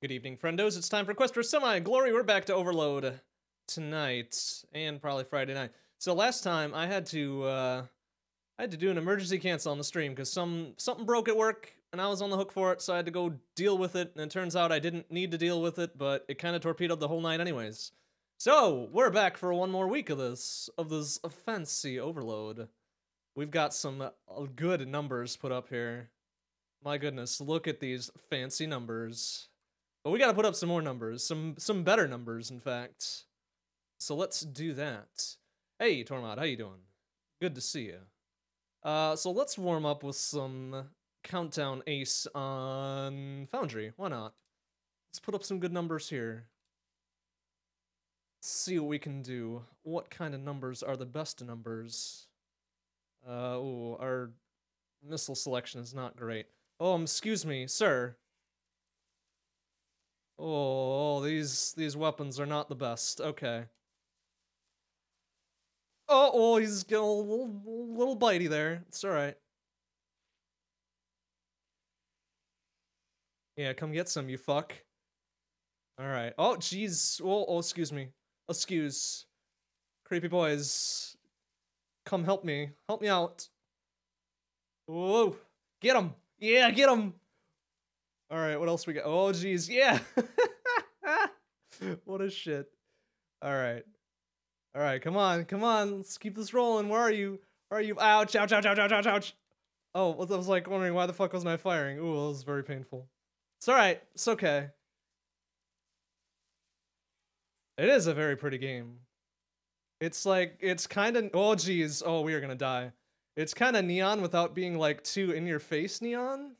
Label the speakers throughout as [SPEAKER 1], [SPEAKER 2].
[SPEAKER 1] Good evening, friendos. It's time for Quest for Semi Glory. We're back to Overload tonight and probably Friday night. So last time I had to uh, I had to do an emergency cancel on the stream because some something broke at work and I was on the hook for it, so I had to go deal with it. And it turns out I didn't need to deal with it, but it kind of torpedoed the whole night anyways. So we're back for one more week of this of this fancy Overload. We've got some uh, good numbers put up here. My goodness, look at these fancy numbers. But we gotta put up some more numbers, some some better numbers, in fact. So let's do that. Hey, Tormod, how you doing? Good to see you. Uh, so let's warm up with some Countdown Ace on Foundry. Why not? Let's put up some good numbers here. Let's see what we can do. What kind of numbers are the best numbers? Uh, ooh, our missile selection is not great. Oh, um, excuse me, sir. Oh, these these weapons are not the best. Okay. Oh, oh, he's getting a little, little bitey there. It's all right. Yeah, come get some, you fuck. All right. Oh, jeez. Oh, oh, excuse me. Excuse. Creepy boys. Come help me. Help me out. Whoa. Get him. Yeah, get him. All right, what else we got? Oh, jeez. Yeah. what a shit. All right. All right, come on, come on. Let's keep this rolling. Where are you? Where are you? Ouch, ouch, ouch, ouch, ouch, ouch, ouch. Oh, I was like wondering why the fuck wasn't I firing? Ooh, that was very painful. It's all right. It's okay. It is a very pretty game. It's like, it's kind of, oh geez, oh, we are gonna die. It's kind of neon without being like too in your face neon.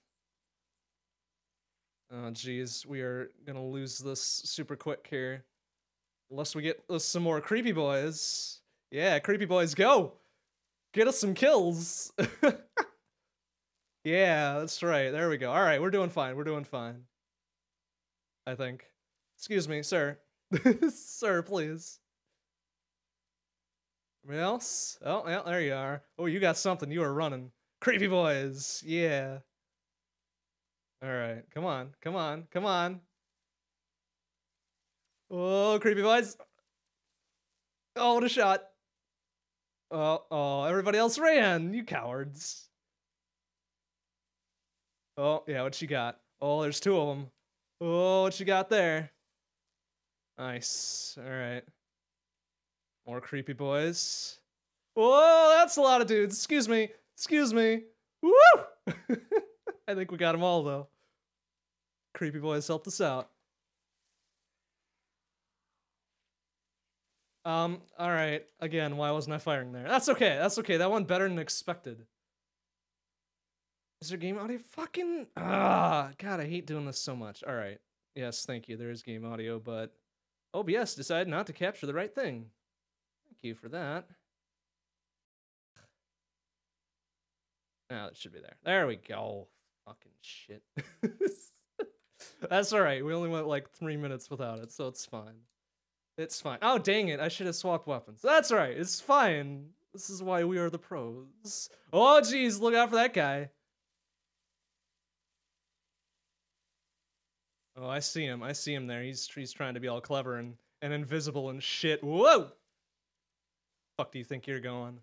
[SPEAKER 1] Oh geez, we are gonna lose this super quick here. Unless we get us some more creepy boys. Yeah, creepy boys, go! Get us some kills! yeah, that's right. There we go. Alright, we're doing fine. We're doing fine. I think. Excuse me, sir. sir, please. Anybody else? Oh, yeah, there you are. Oh, you got something. You are running. Creepy boys. Yeah. All right, come on, come on, come on. Oh, creepy boys. Oh, what a shot. Oh, oh, everybody else ran, you cowards. Oh, yeah, what you got? Oh, there's two of them. Oh, what you got there? Nice. All right. More creepy boys. Whoa, that's a lot of dudes. Excuse me. Excuse me. Woo! I think we got them all, though. Creepy boys helped us out. Um, alright. Again, why wasn't I firing there? That's okay. That's okay. That went better than expected. Is there game audio? Fucking... Ah, God, I hate doing this so much. Alright. Yes, thank you. There is game audio, but... OBS decided not to capture the right thing. Thank you for that. Now oh, it should be there. There we go. Fucking shit. That's alright. We only went like three minutes without it, so it's fine. It's fine. Oh, dang it. I should have swapped weapons. That's right. It's fine. This is why we are the pros. Oh, jeez. Look out for that guy. Oh, I see him. I see him there. He's he's trying to be all clever and, and invisible and shit. Whoa! Fuck do you think you're going?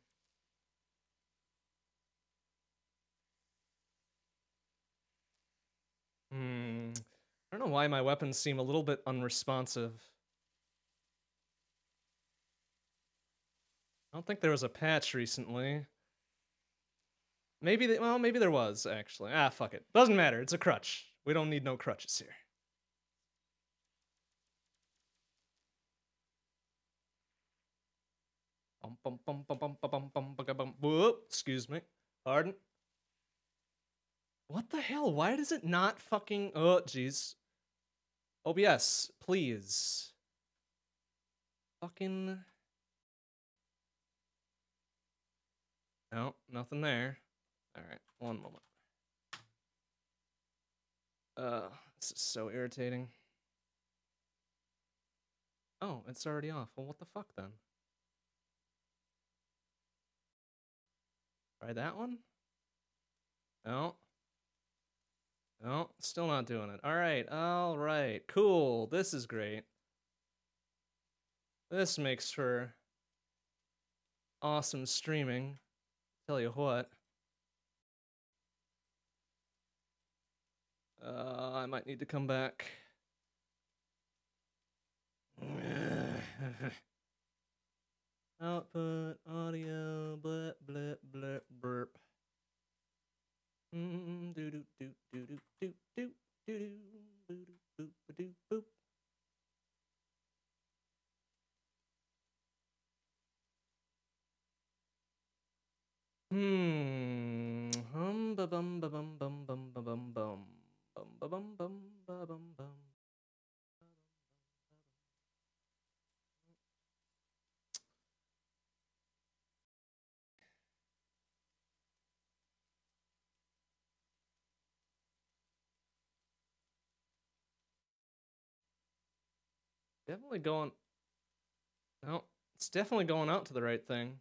[SPEAKER 1] I don't know why my weapons seem a little bit unresponsive. I don't think there was a patch recently. Maybe, they, well, maybe there was, actually. Ah, fuck it. Doesn't matter. It's a crutch. We don't need no crutches here. Bum, bum, bum, bum, bum, bum, bum, bum, bum, Whoop, excuse me. Pardon. What the hell? Why does it not fucking... Oh, jeez. OBS, please. Fucking... No, nothing there. Alright, one moment. Uh, this is so irritating. Oh, it's already off. Well, what the fuck then? Try that one? No. No, still not doing it. All right, all right, cool. This is great. This makes for awesome streaming. Tell you what. Uh, I might need to come back. Output audio blip blip blip burp. Hmm. Hum ba bum ba bum bum bum ba bum bum bum ba bum bum ba bum bum. Definitely going. No, it's definitely going out to the right thing.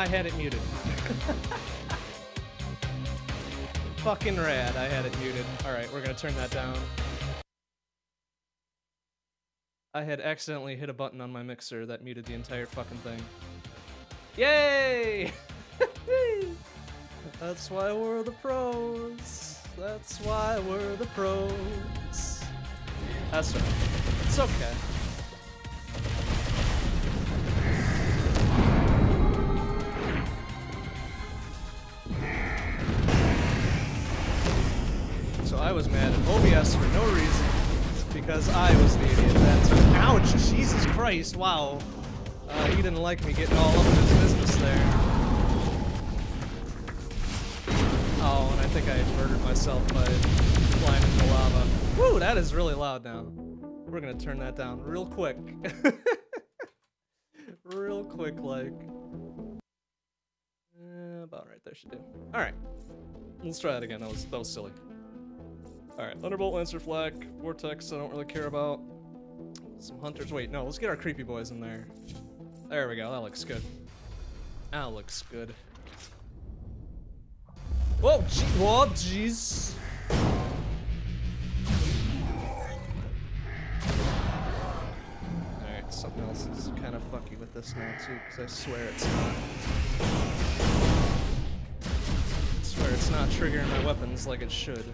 [SPEAKER 1] I had it muted. Fucking rad, I had it muted. Alright, we're gonna turn that down. I had accidentally hit a button on my mixer that muted the entire fucking thing. Yay! That's why we're the pros. That's why we're the pros. That's right. It's okay. I was mad at OBS for no reason because I was the idiot that. Ouch! Jesus Christ! Wow. Uh, he didn't like me getting all up in his business there. Oh, and I think I murdered myself by flying into lava. Woo! That is really loud now. We're gonna turn that down real quick. real quick, like. Eh, about right there should do. All right. Let's try that again. That was that was silly. Alright, Thunderbolt, Lancer Flak, Vortex, I don't really care about. Some Hunters. Wait, no, let's get our creepy boys in there. There we go, that looks good. That looks good. Whoa, gee, whoa, jeez. Alright, something else is kind of fucky with this now too, because I swear it's not. I swear it's not triggering my weapons like it should.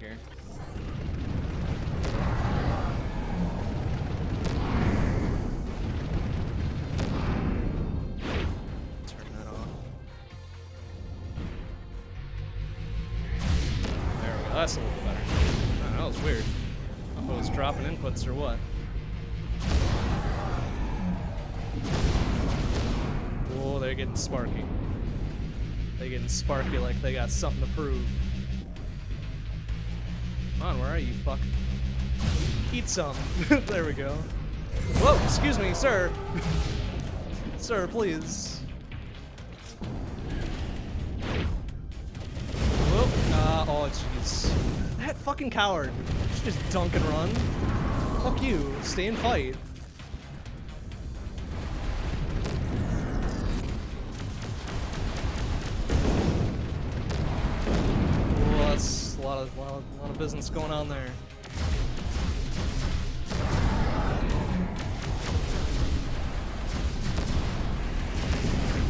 [SPEAKER 1] Here. Turn that off. There we go. That's a little better. Oh, that was weird. I don't it was dropping inputs or what. Oh, they're getting sparky. They're getting sparky like they got something to prove. Come on, where are you, fuck? Eat some. there we go. Whoa, excuse me, sir. sir, please. Whoa. Uh, oh, jeez. That fucking coward. Just dunk and run. Fuck you. Stay and fight. Business going on there.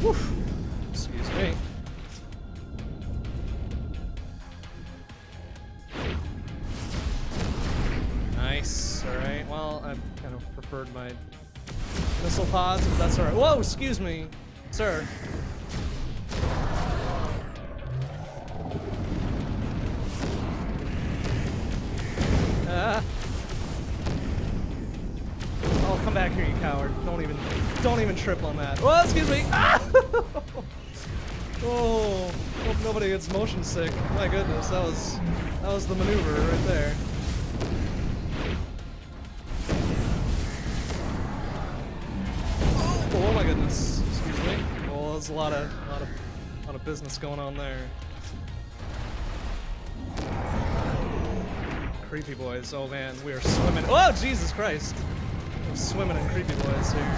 [SPEAKER 1] Woof. Excuse me. Nice. All right. Well, I kind of preferred my missile pods, but that's all right. Whoa! Excuse me, sir. Gets motion sick. My goodness, that was that was the maneuver right there. Oh, oh my goodness. Excuse me. Well, there's a lot of a lot of a lot of business going on there. Creepy boys. Oh man, we are swimming. Oh Jesus Christ! We're swimming in creepy boys here.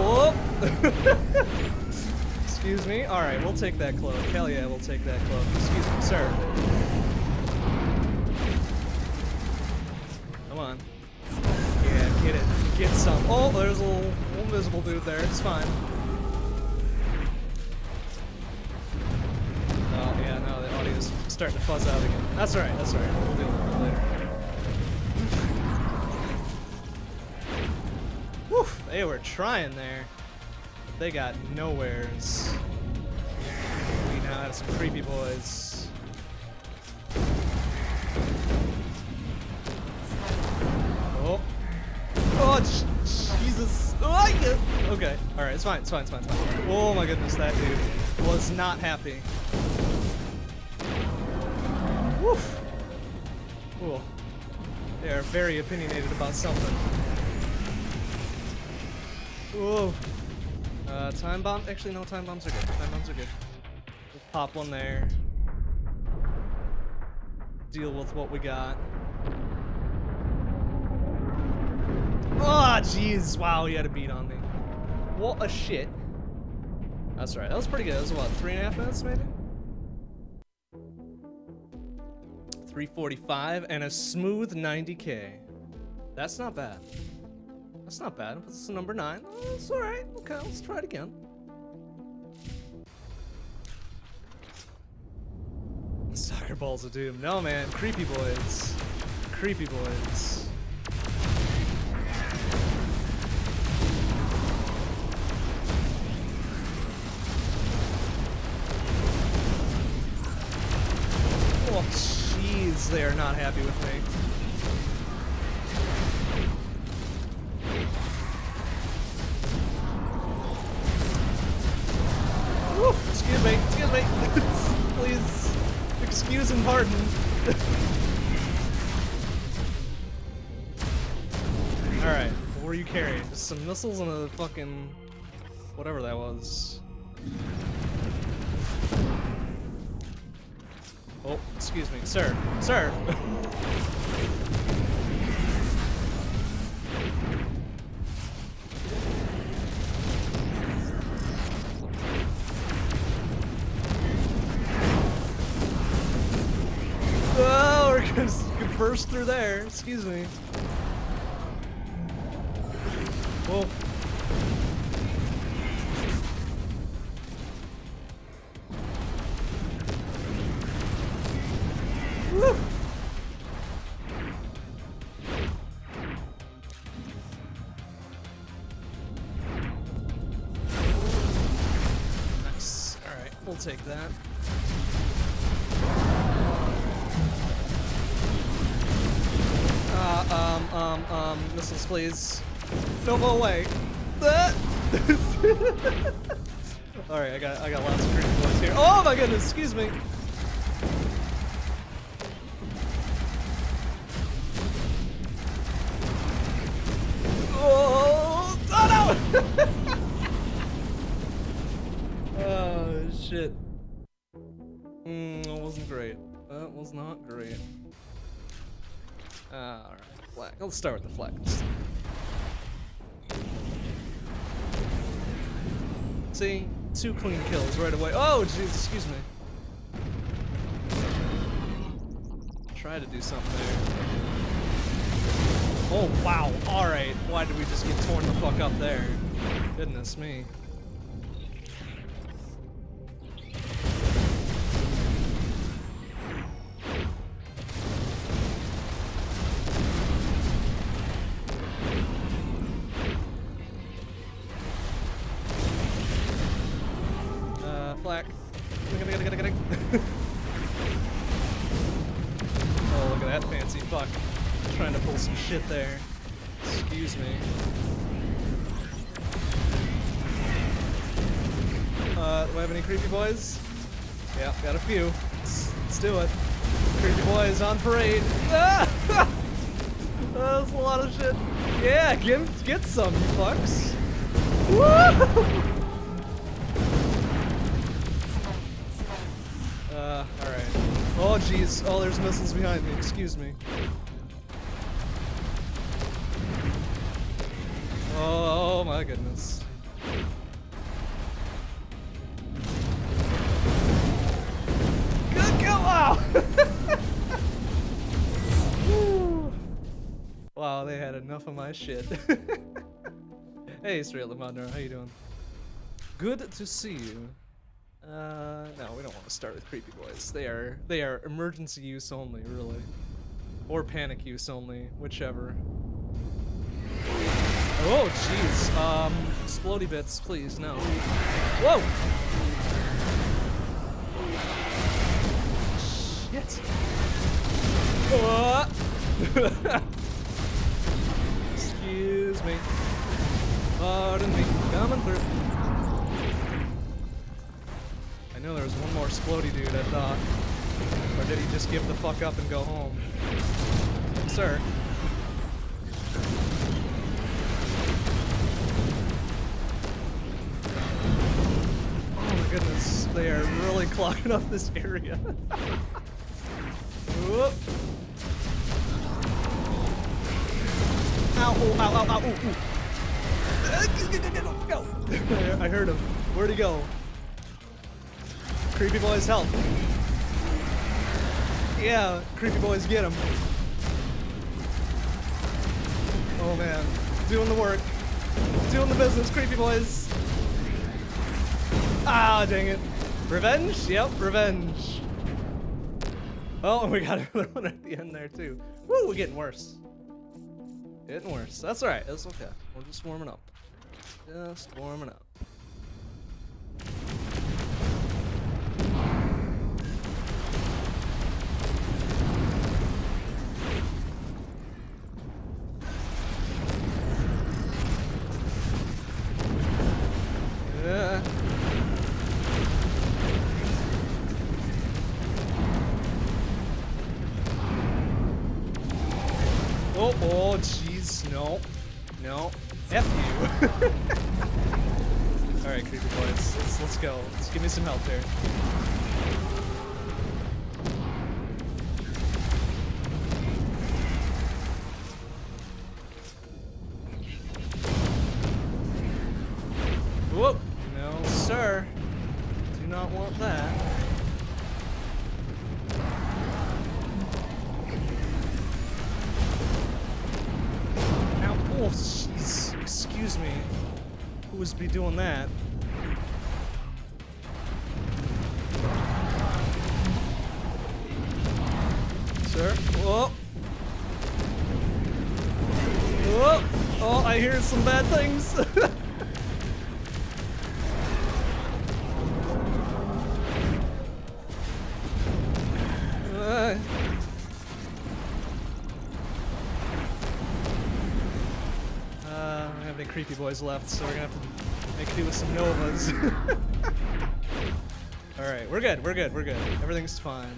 [SPEAKER 1] Oh! Excuse me. All right, we'll take that cloak. Hell yeah, we'll take that cloak. Excuse me, sir. Come on. Yeah, get it. Get some. Oh, there's a little, little invisible dude there. It's fine. Oh yeah, no, the audio's starting to fuzz out again. That's alright. That's alright. We'll deal with it later. Whew, they were trying there. They got nowheres. We now have some creepy boys. Oh. Oh, Jesus. Oh, yeah. Okay. Alright, it's fine, it's fine, it's fine, it's fine. Oh my goodness, that dude was not happy. Woof. Cool. They are very opinionated about something. Whoa. Uh, time bomb. Actually, no, time bombs are good. Time bombs are good. We'll pop one there. Deal with what we got. Oh, jeez. Wow, you had a beat on me. What a shit. That's right. That was pretty good. That was what, three and a half minutes, maybe? 345 and a smooth 90k. That's not bad. That's not bad. Puts us at number nine. Oh, That's all right. Okay, let's try it again. Soccer balls of doom. No, man. Creepy boys. Creepy boys. Oh, jeez. They are not happy with me. Excuse and pardon. Alright, what were you carrying? Just some missiles and a fucking... whatever that was. Oh, excuse me. Sir, sir! burst through there. Excuse me. Whoa. Don't go away. Ah! All right, I got, I got lots of creepy boys here. Oh my goodness, excuse me. Oh, oh no! oh shit. Mm, that wasn't great. That was not great. Uh, Alright, flag. Let's start with the flag. See? Two clean kills right away. Oh, jeez, excuse me. Try to do something there. Oh, wow. Alright. Why did we just get torn the fuck up there? Goodness me. Get, some, you fucks. Woo! Uh, alright. Oh, jeez. Oh, there's missiles behind me. Excuse me. Oh, my goodness. My shit. hey, Israel Lamondra, how you doing? Good to see you. Uh, no, we don't want to start with creepy boys. They are they are emergency use only, really, or panic use only, whichever. Oh, jeez. Um, explody bits, please, no. Whoa! Shit. Uh. Excuse me. Pardon me. Coming through. I know there was one more explody dude, I thought. Or did he just give the fuck up and go home? Sir. Oh my goodness, they are really clogging up this area. Whoop. Ow, oh, ow, ow, ow, ooh. Go. I heard him. Where'd he go? Creepy boys help. Yeah, creepy boys get him. Oh man, doing the work. Doing the business, creepy boys. Ah, dang it. Revenge? Yep, revenge. Oh, we got another one at the end there too. Woo, we're getting worse. Getting worse. That's alright, that's okay. We're just warming up. Just warming up. Oh, oh, F you. All right, creepy boys, let's let's go. Let's give me some help here. Doing that? Sir? Whoa! Whoa! Oh, I hear some bad things. Uh. Uh, creepy boys left, so we're gonna have to do with some Novas. Alright, we're good, we're good, we're good. Everything's fine.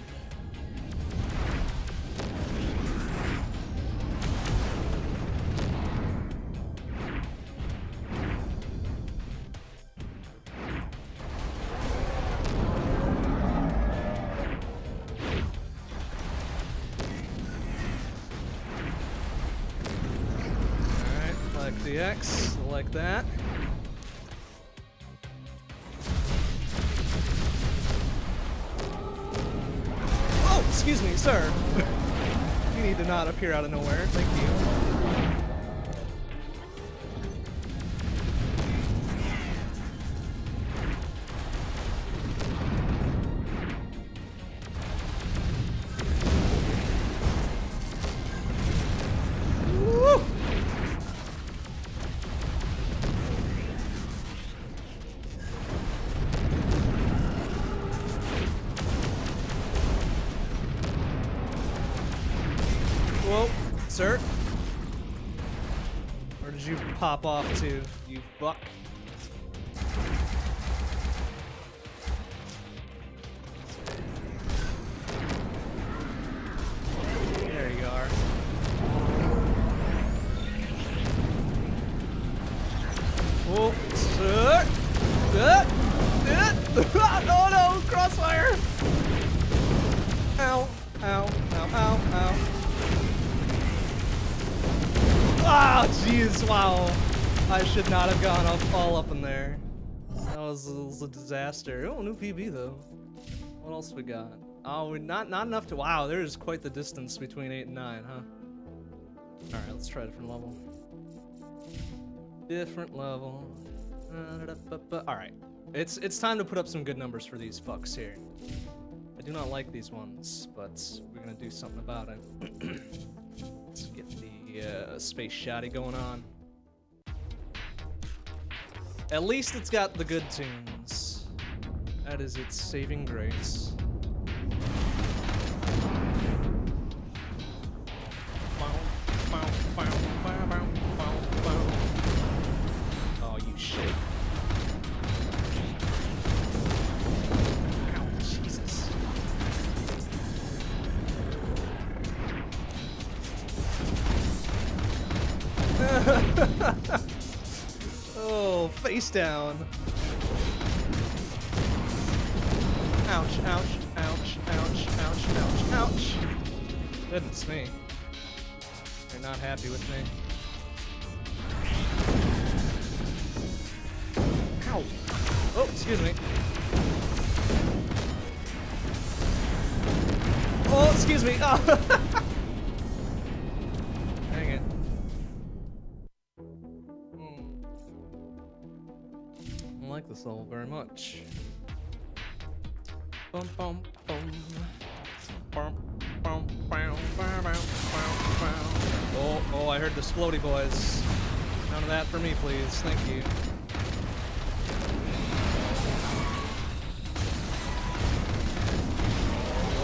[SPEAKER 1] Sir. Where did you pop off to, you fuck? Disaster. Oh, new PB though. What else we got? Oh, we not not enough to. Wow, there is quite the distance between eight and nine, huh? All right, let's try a different level. Different level. All right, it's it's time to put up some good numbers for these fucks here. I do not like these ones, but we're gonna do something about it. let's get the uh, space shotty going on. At least it's got the good tunes. That is its saving grace. Oh, you shit. Ow, Jesus. oh, face down. Ouch, ouch, ouch, ouch, ouch, ouch, ouch. Goodness me. They're not happy with me. Ow. Oh, excuse me. Oh, excuse me. Oh. Dang it. Hmm. I like this level very much. Oh, oh, I heard the splody boys. None of that for me, please. Thank you.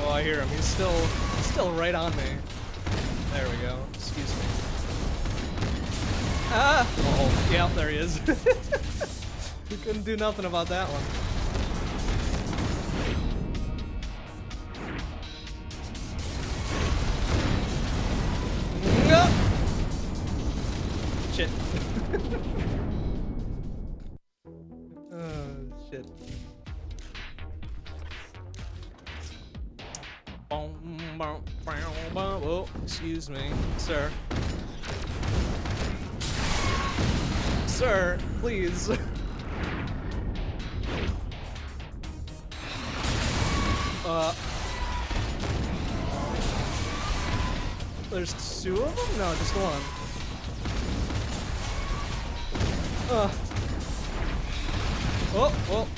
[SPEAKER 1] Oh, I hear him. He's still, he's still right on me. There we go. Excuse me. Ah! Oh, yeah, there he is. we couldn't do nothing about that one. Excuse me, sir. Sir, please. uh. There's two of them? No, just one. Uh. Oh, well.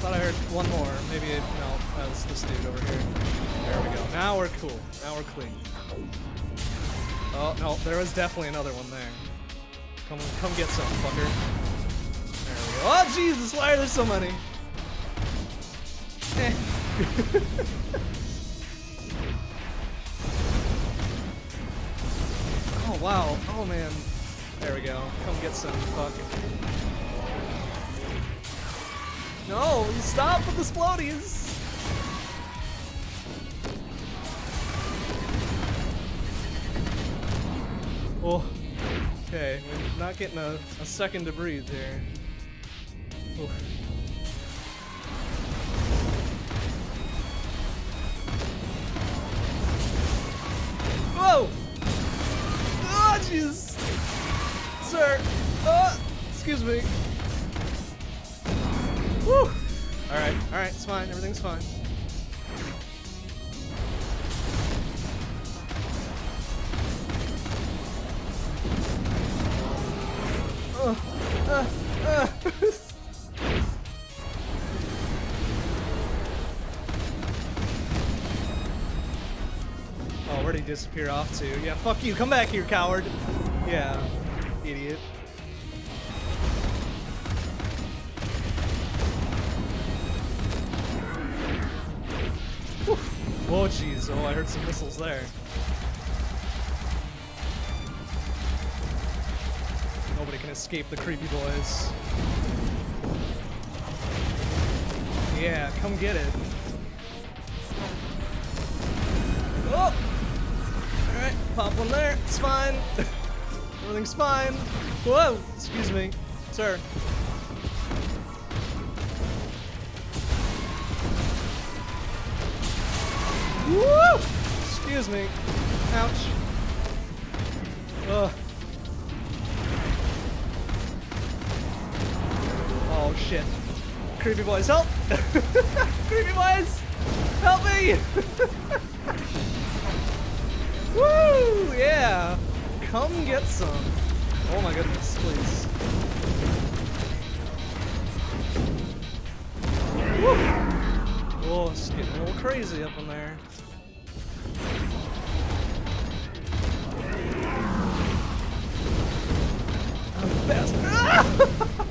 [SPEAKER 1] Thought I heard one more. Maybe, it, no, that was this dude over here. There we go. Now we're cool. Now we're clean. Oh, no, there was definitely another one there. Come, come get some, fucker. There we go. Oh, Jesus, why are there so many? Eh. oh, wow. Oh, man. There we go. Come get some fucking... No, stop with the splodies! Oh, okay. We're not getting a, a second to breathe here. Oof. Whoa! Ah, oh, jeez! Sir! Oh, excuse me. Woo! Alright, alright, it's fine. Everything's fine. Uh, uh. oh, where'd he disappear off to? Yeah, fuck you. Come back here, coward. Yeah, idiot. Whew. Oh, jeez. Oh, I heard some missiles there. Can escape the creepy boys. Yeah, come get it. Oh! Alright, pop one there. It's fine. Everything's fine. Whoa! Excuse me. Sir. Woo! Excuse me. Ouch. Ugh. Shit. Creepy boys, help! Creepy boys! Help me! Woo! Yeah! Come get some. Oh my goodness, please. Woo! Oh, it's getting a little crazy up in there. I'm the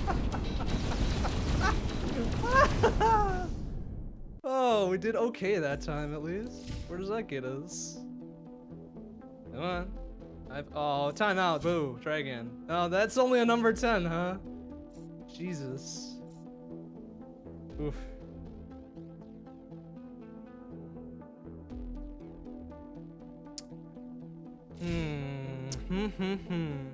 [SPEAKER 1] we did okay that time at least. Where does that get us? Come on. I've, oh. Boo. Try again. Oh, that's only a number 10, huh? Jesus. Oof. Hmm. Hmm. Hmm.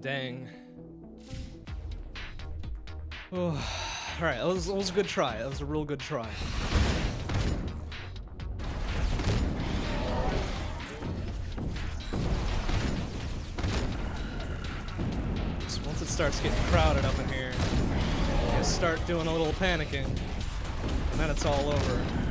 [SPEAKER 1] Dang. All right, that was, that was a good try. That was a real good try. Once it starts getting crowded up in here, you start doing a little panicking, and then it's all over.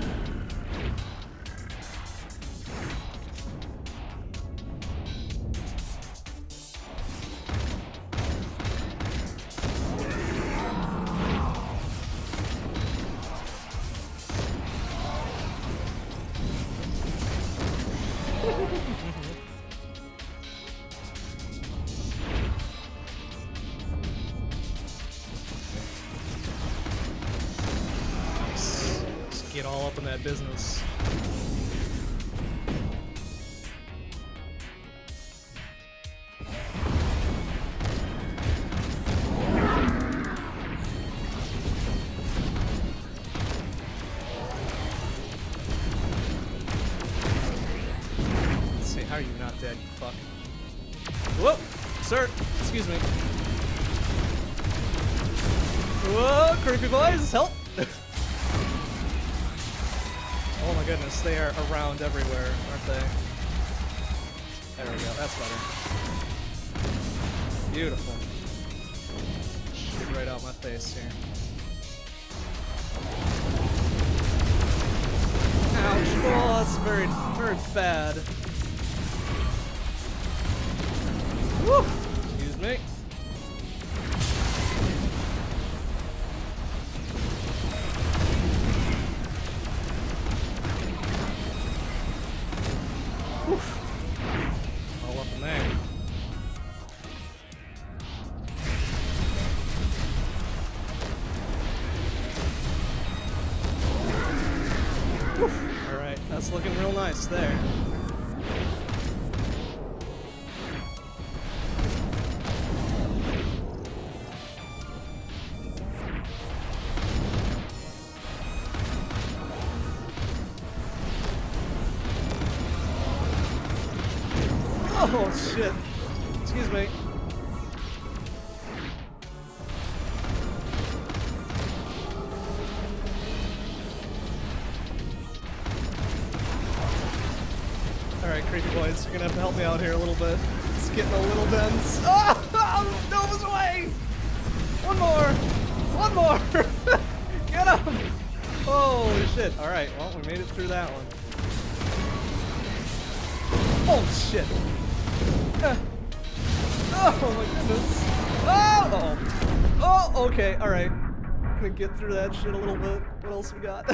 [SPEAKER 1] Through that shit a little bit. What else we got?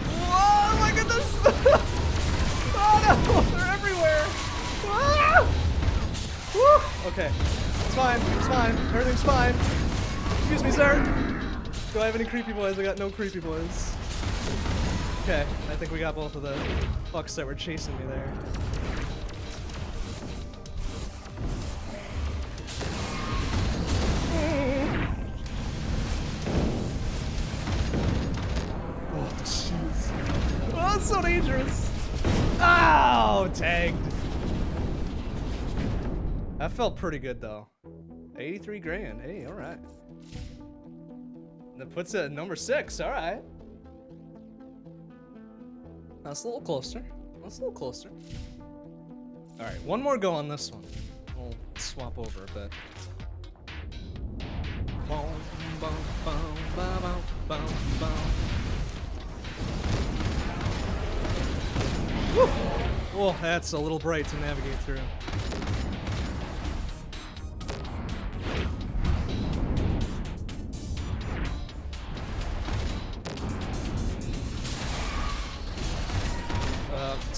[SPEAKER 1] oh my goodness! oh no! They're everywhere! Ah! Woo! Okay. It's fine. It's fine. Everything's fine. Excuse me, sir. Do I have any creepy boys? I got no creepy boys. Okay, I think we got both of the fucks that were chasing me there. Felt pretty good, though. 83 grand. Hey, all right. That puts it at number six. All right. That's a little closer. That's a little closer. All right, one more go on this one. We'll swap over a bit. Boom, boom, boom! Oh, that's a little bright to navigate through.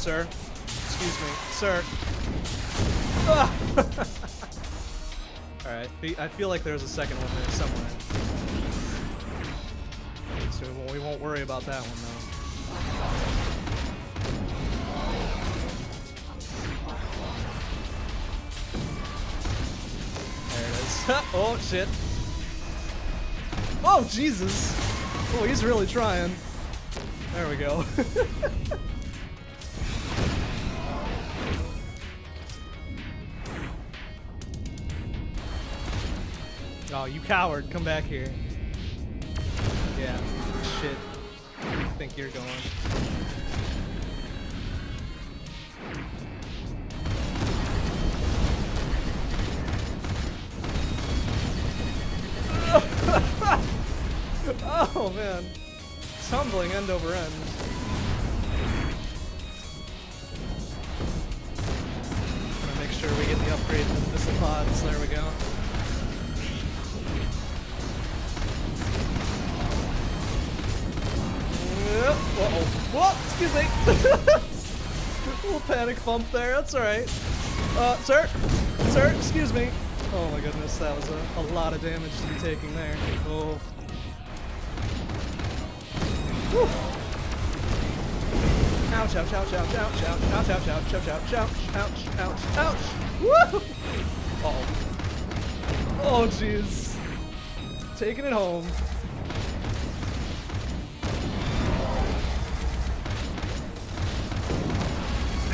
[SPEAKER 1] Sir? Excuse me, sir. Ah! Alright, I feel like there's a second one there somewhere. So we won't worry about that one though. There it is. oh shit. Oh Jesus! Oh, he's really trying. There we go. you coward. Come back here. Yeah. Shit. Where you think you're going? oh, man. Tumbling end over end. Bump there. That's all right. Uh, sir, sir, excuse me. Oh my goodness, that was a, a lot of damage to be taking there. Oh. Whew. Ouch, ouch, ouch, ouch, ouch, ouch, ouch, ouch, ouch, ouch, ouch, ouch, ouch, ouch, ouch. Woo! Oh. Oh, jeez. Taking it home.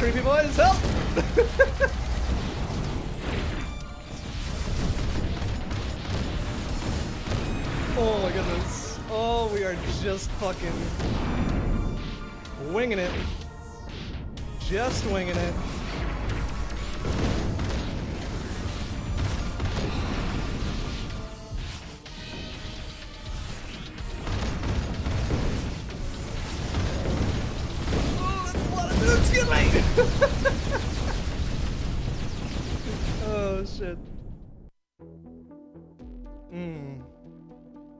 [SPEAKER 1] Creepy boys, help! oh my goodness. Oh, we are just fucking winging it. Just winging it.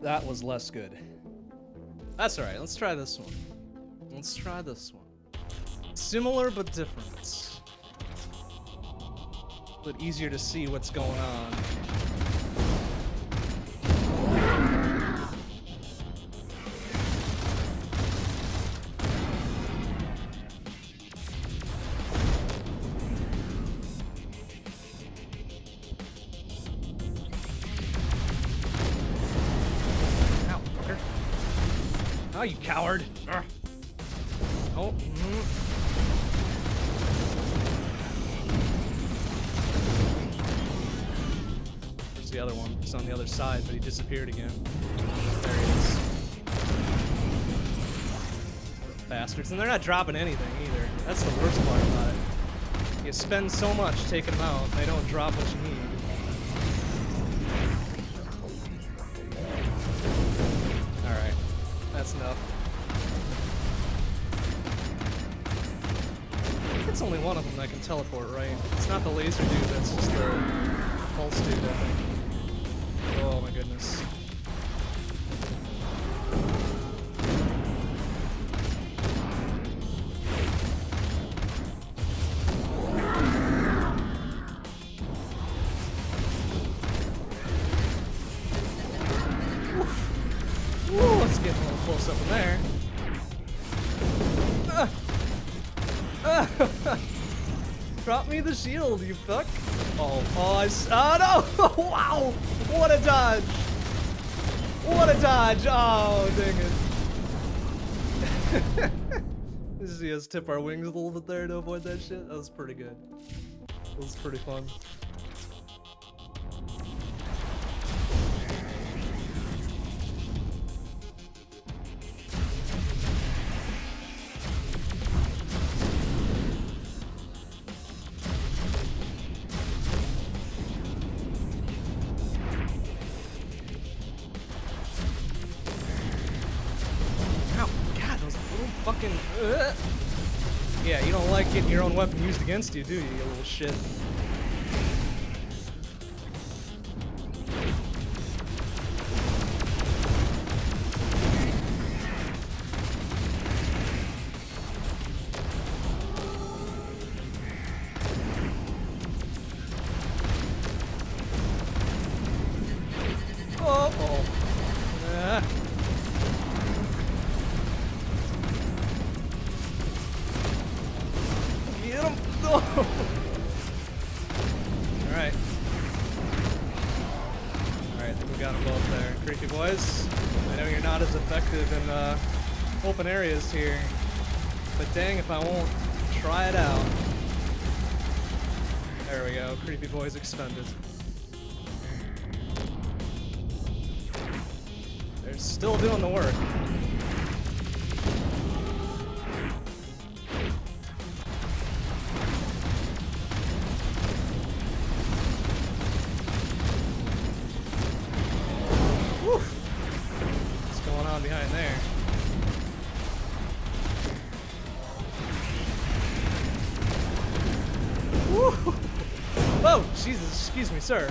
[SPEAKER 1] That was less good. That's alright, let's try this one. Let's try this one. Similar but different. But easier to see what's going on. Disappeared again. There he is. Bastards. And they're not dropping anything either. That's the worst part about it. You spend so much taking them out, they don't drop what you need. Drop me the shield, you fuck. Oh, oh, I oh no! wow! What a dodge! What a dodge! Oh, dang it. you see us tip our wings a little bit there to avoid that shit? That was pretty good. That was pretty fun. Against you, do you, you little shit? Here, but dang if I won't try it out. There we go, creepy boys expended. They're still doing the work. Sir.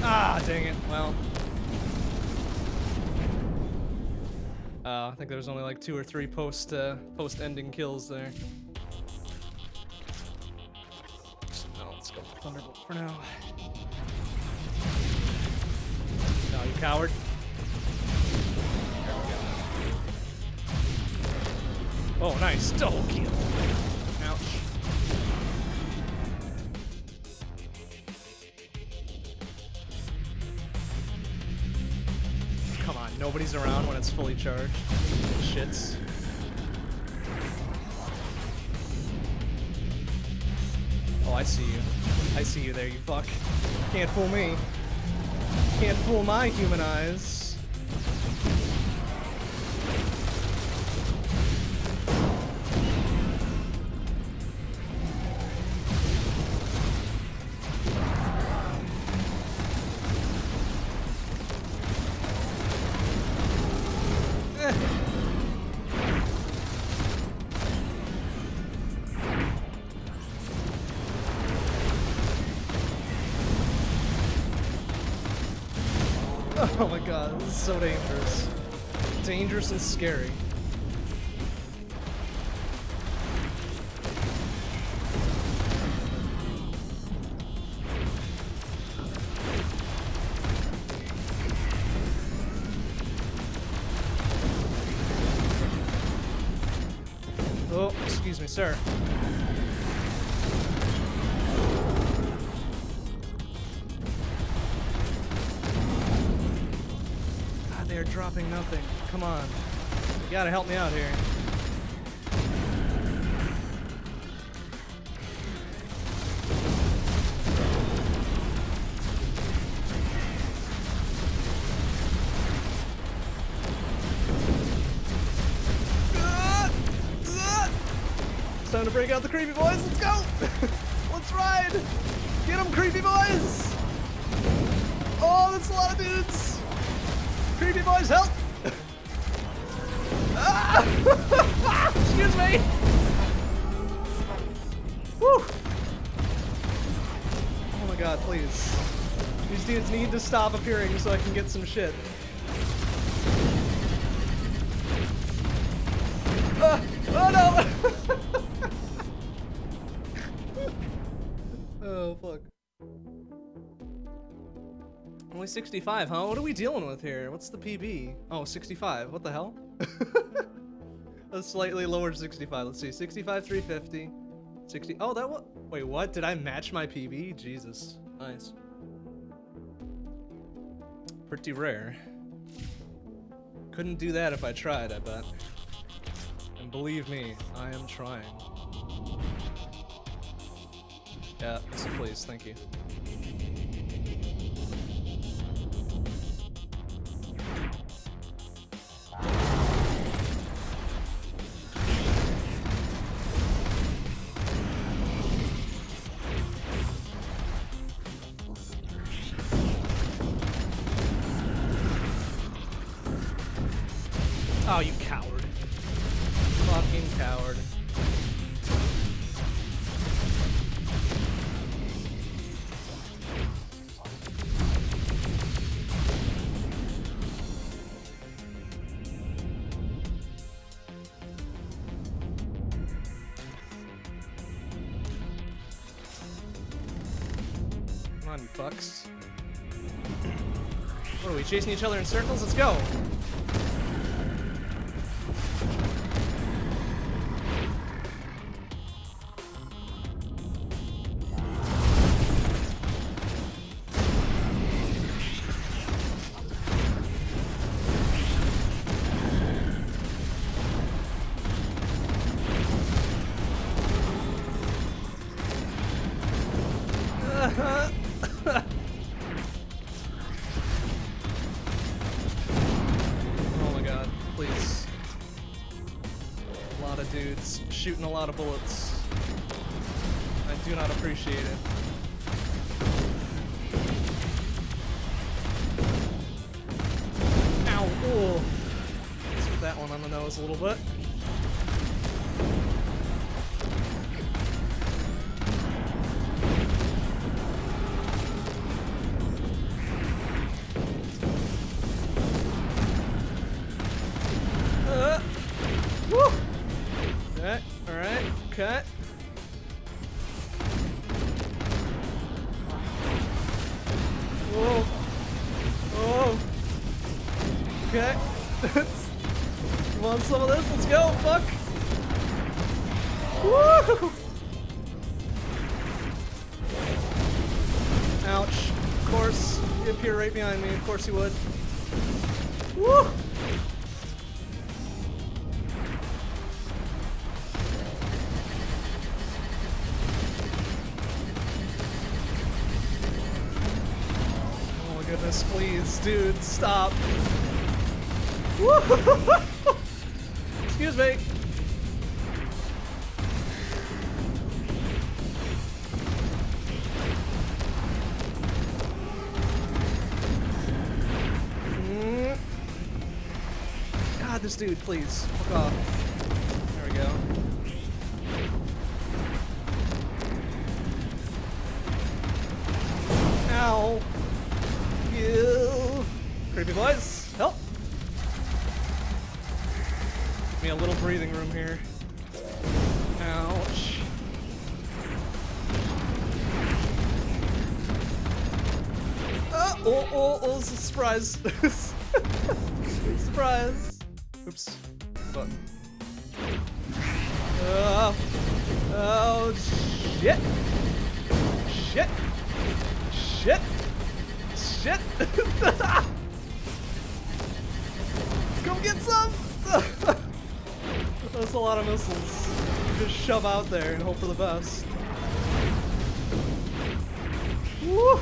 [SPEAKER 1] Ah, dang it. Well. Uh, I think there's only like two or three post uh, post ending kills there. My human eyes. So dangerous. Dangerous and scary. You gotta help me out here. It's time to break out the creepy boys. Let's go. Let's ride. Get them, creepy boys. Oh, that's a lot of dudes. Creepy boys, help. Excuse me. Woo. Oh my god, please. These dudes need to stop appearing so I can get some shit. 65, huh? What are we dealing with here? What's the PB? Oh, 65. What the hell? A slightly lower 65. Let's see. 65, 350. 60. Oh, that what? Wait, what? Did I match my PB? Jesus. Nice. Pretty rare. Couldn't do that if I tried, I bet. And believe me, I am trying. Yeah, please, thank you. Chasing each other in circles? Let's go! Course he would. Dude, please. Fuck off. There we go. Ow. You. Creepy boys, help. Give me a little breathing room here. Ouch. Uh, oh, oh, oh, surprise. surprise. Oops. Button. Uh, oh, shit. Shit. Shit. Shit. Come get some. That's a lot of missiles. Just shove out there and hope for the best. Woo!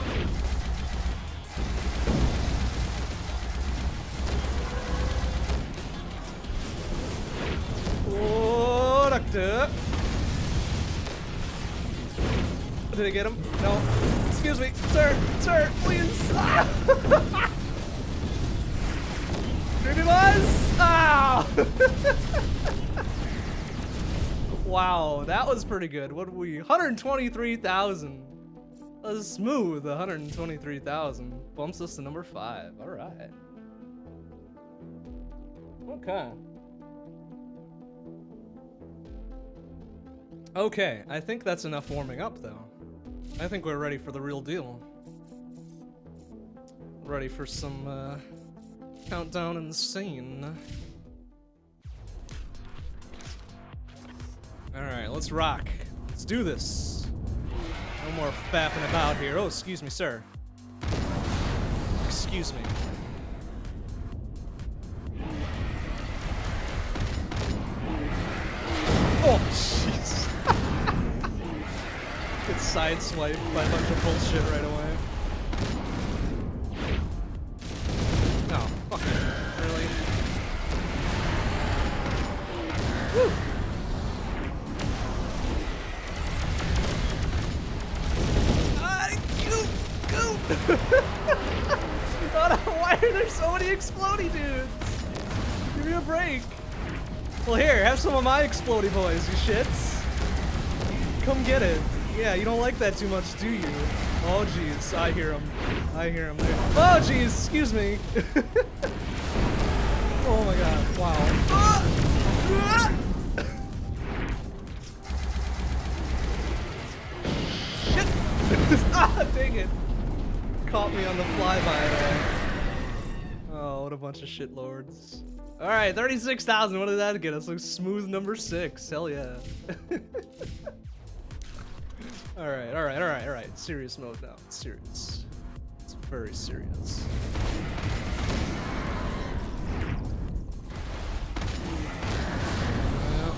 [SPEAKER 1] Did I get him? No. Excuse me, sir, sir, please. Ah! Boys! Ah! wow, that was pretty good. What we? 123,000. That smooth. 123,000 bumps us to number five. All right. Okay. Okay, I think that's enough warming up, though. I think we're ready for the real deal. Ready for some uh, countdown insane. All right, let's rock. Let's do this. No more fapping about here. Oh, excuse me, sir. Excuse me. Oh, sideswiped by a bunch of bullshit right away. No, fucking really. Woo. Ah, go, go. Oh, no, why are there so many explodey dudes? Give me a break. Well, here, have some of my explodey boys, you shits. Come get it. Yeah, you don't like that too much, do you? Oh, jeez. I hear him. I hear him. Oh, jeez. Excuse me. oh, my God. Wow. Shit. ah, dang it. Caught me on the flyby there. Oh, what a bunch of shit lords. All right, 36,000. What did that get us? Like smooth number six. Hell yeah. all right, all right, all right, all right. Serious mode now. It's serious. It's very serious. Well.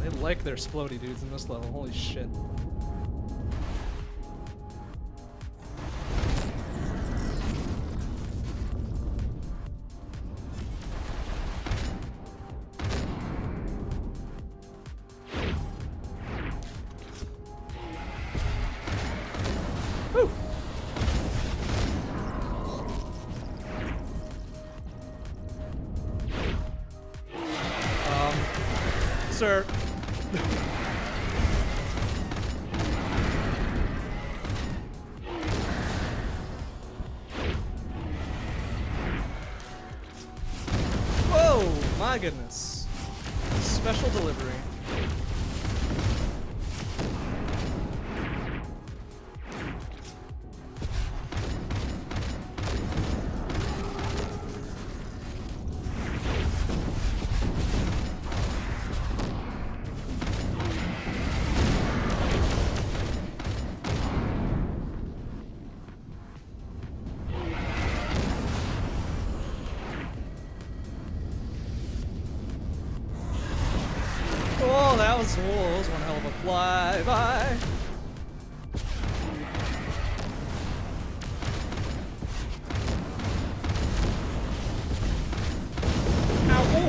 [SPEAKER 1] They like their splody dudes in this level. Holy shit.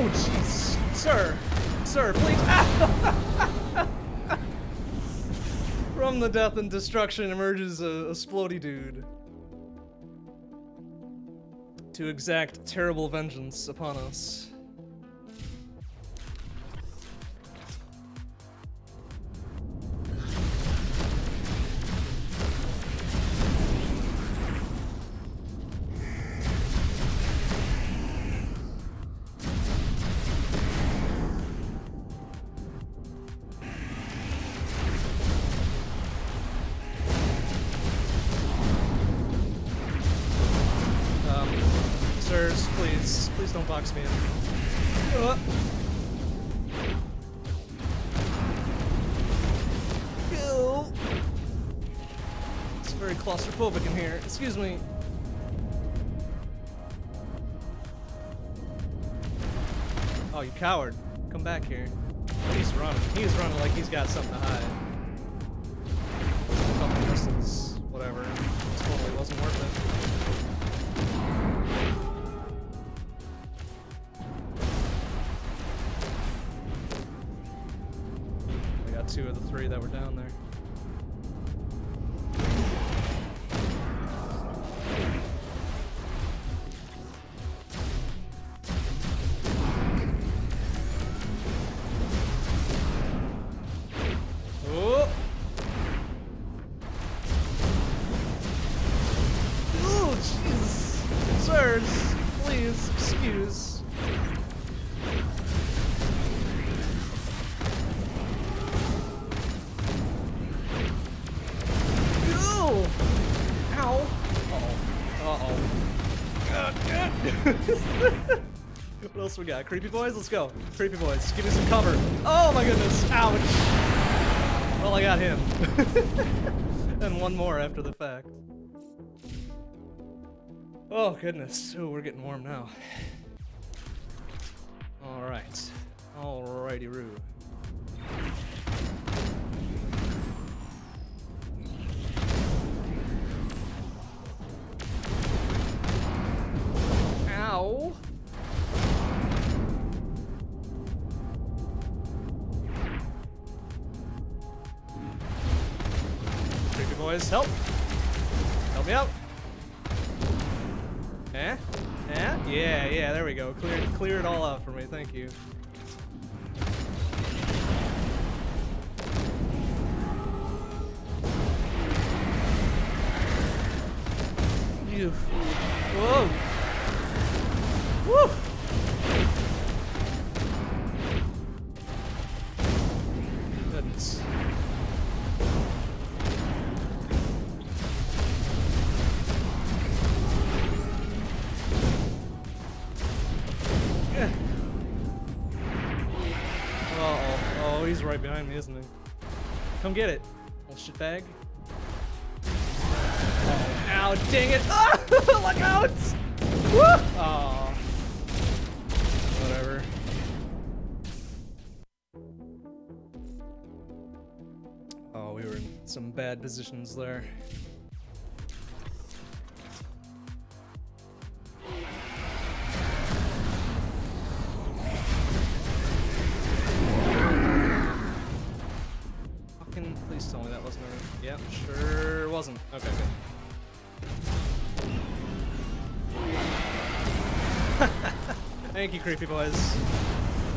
[SPEAKER 1] Oh, jeez. Sir, sir, please. From the death and destruction emerges a, a splody dude. To exact terrible vengeance upon us. You coward. Come back here. He's running. He's running like he's got something to hide. Else we got? Creepy boys? Let's go. Creepy boys, give me some cover. Oh my goodness! Ouch! Well, I got him. and one more after the fact. Oh, goodness. Oh, we're getting warm now. Alright. Alrighty, Roo. Ow! Get it, little shitbag. Oh, ow, dang it! Ah, look out! Woo! Aw. Whatever. Oh, we were in some bad positions there. Yep, sure wasn't. Okay, good. Thank you, creepy boys.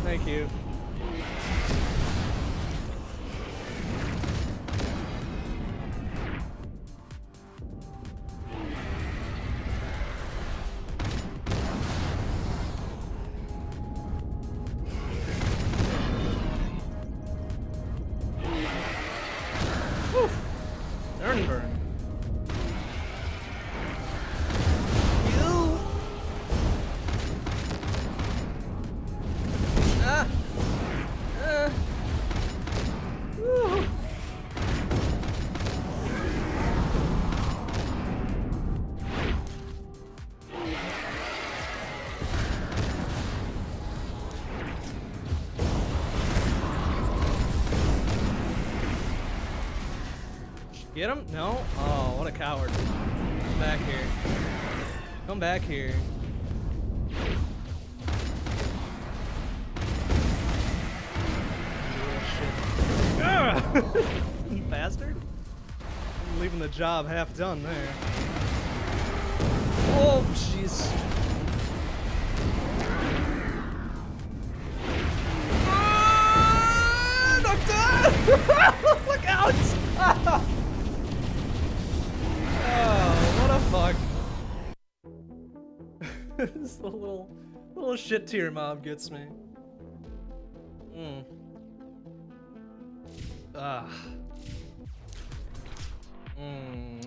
[SPEAKER 1] Thank you. Get him? No? Oh, what a coward. Come back here. Come back here. You bastard. I'm leaving the job half done there. Oh, jeez. Little shit tier mob gets me. Mm. Ah. Mm.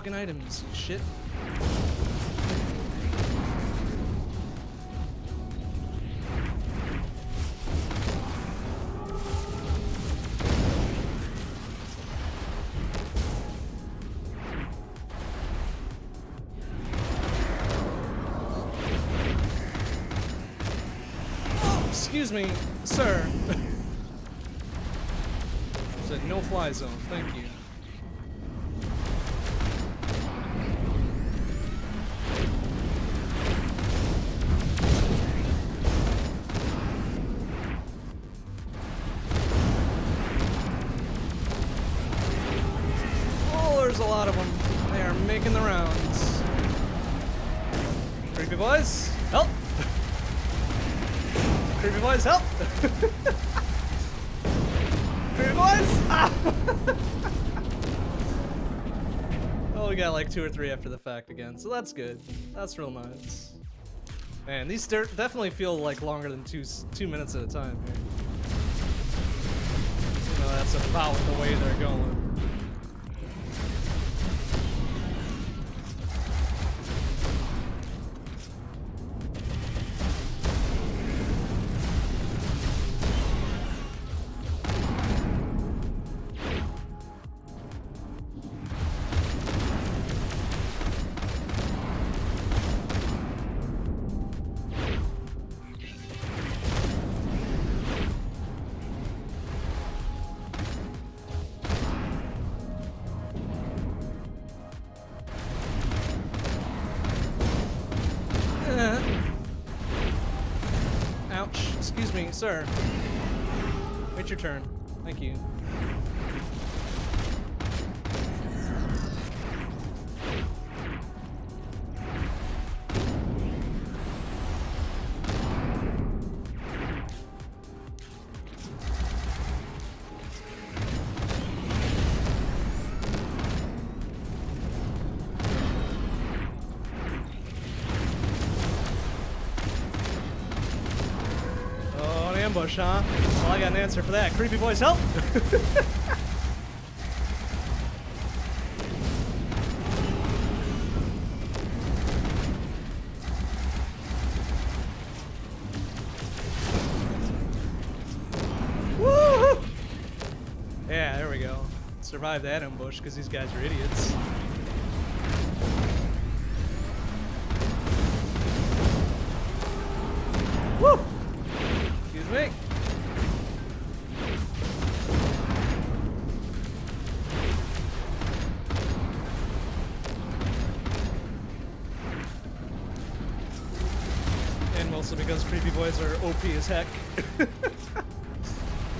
[SPEAKER 1] Fucking items, shit. Oh, excuse me, two or three after the fact again, so that's good. That's real nice. Man, these de- definitely feel like longer than two two minutes at a time here. You know, that's about the way they're going. Ambush, huh? Well, I got an answer for that. Creepy boys, help! Yeah, there we go. Survived that ambush because these guys are idiots. OP as heck.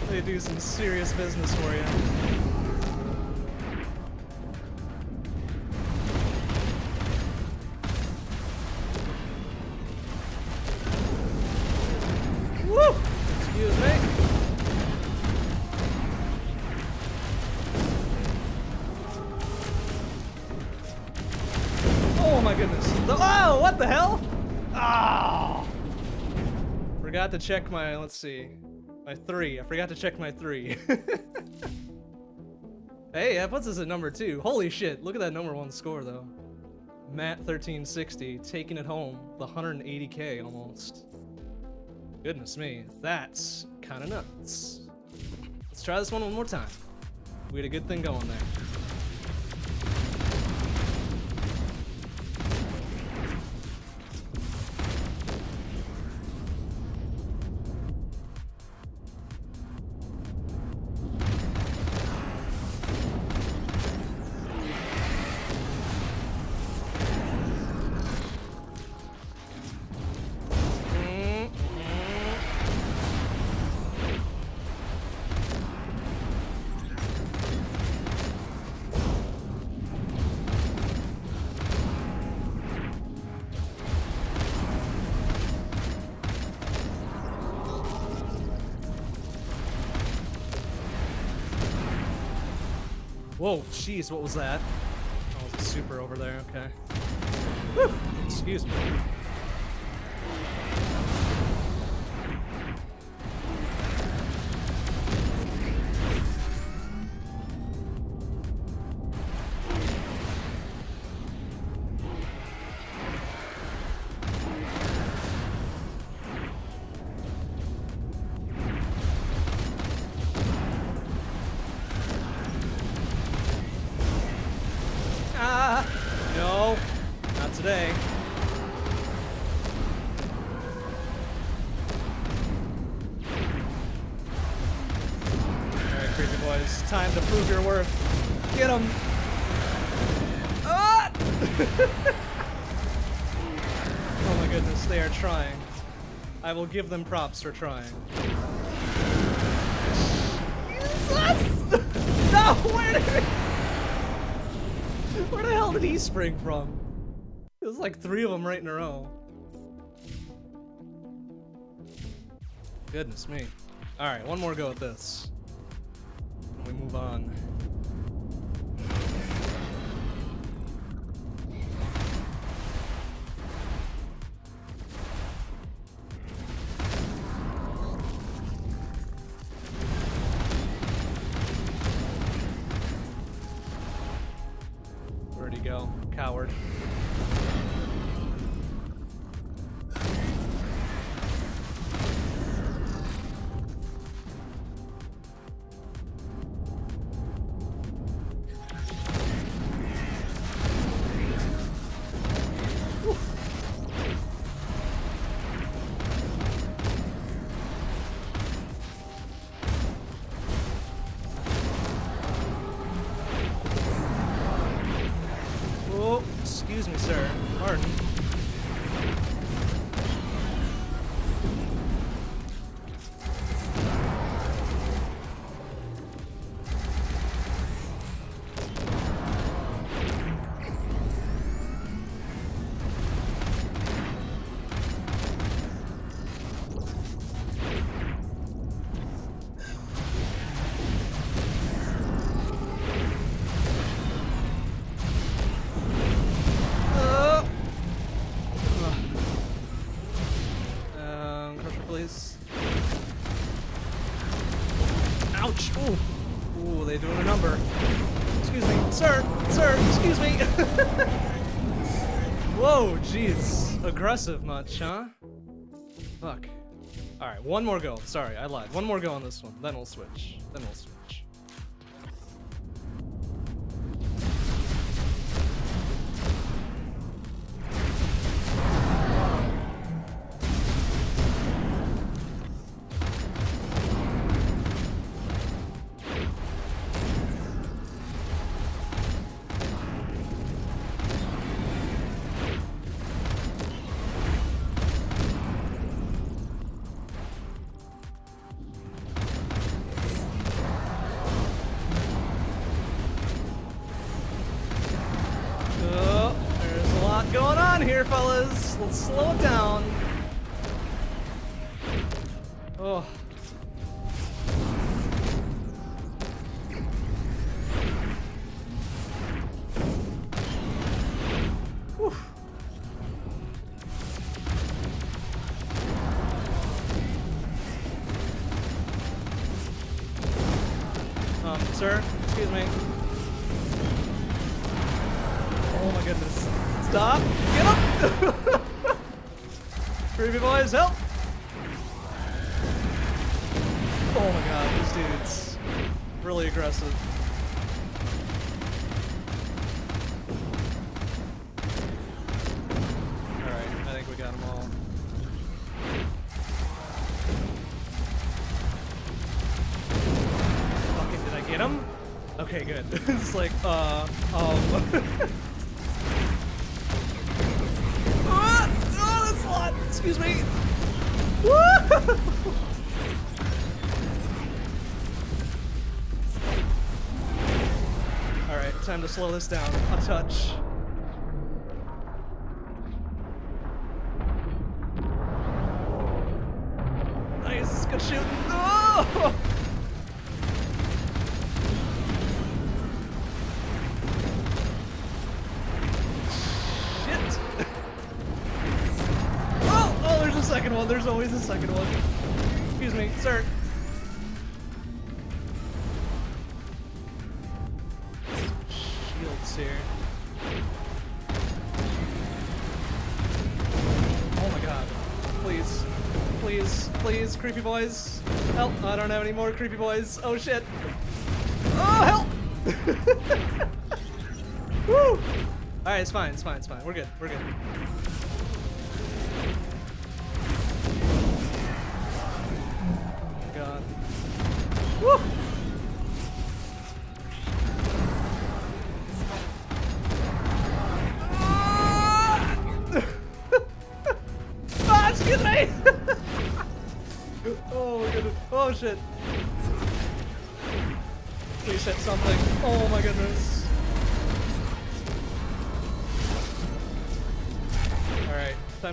[SPEAKER 1] they do some serious business for you. Forgot to check my, let's see, my three. I forgot to check my three. hey, that puts us at number two. Holy shit, look at that number one score though. Matt1360, taking it home, the 180k almost. Goodness me, that's kind of nuts. Let's try this one one more time. We had a good thing going there. Jeez, what was that? Oh, it was a super over there, okay. Whew, excuse me. I will give them props for trying. No, where did it? Where the hell did he spring from? Was like three of them right in a row. Goodness me. Alright, one more go at this. Aggressive much, huh? Fuck. Alright, one more go. Sorry, I lied. One more go on this one. Then we'll switch. Then we'll switch. Slow this down a touch. Creepy boys. Help. I don't have any more creepy boys. Oh shit. Oh, help! Woo! Alright, it's fine, it's fine, it's fine. We're good, we're good.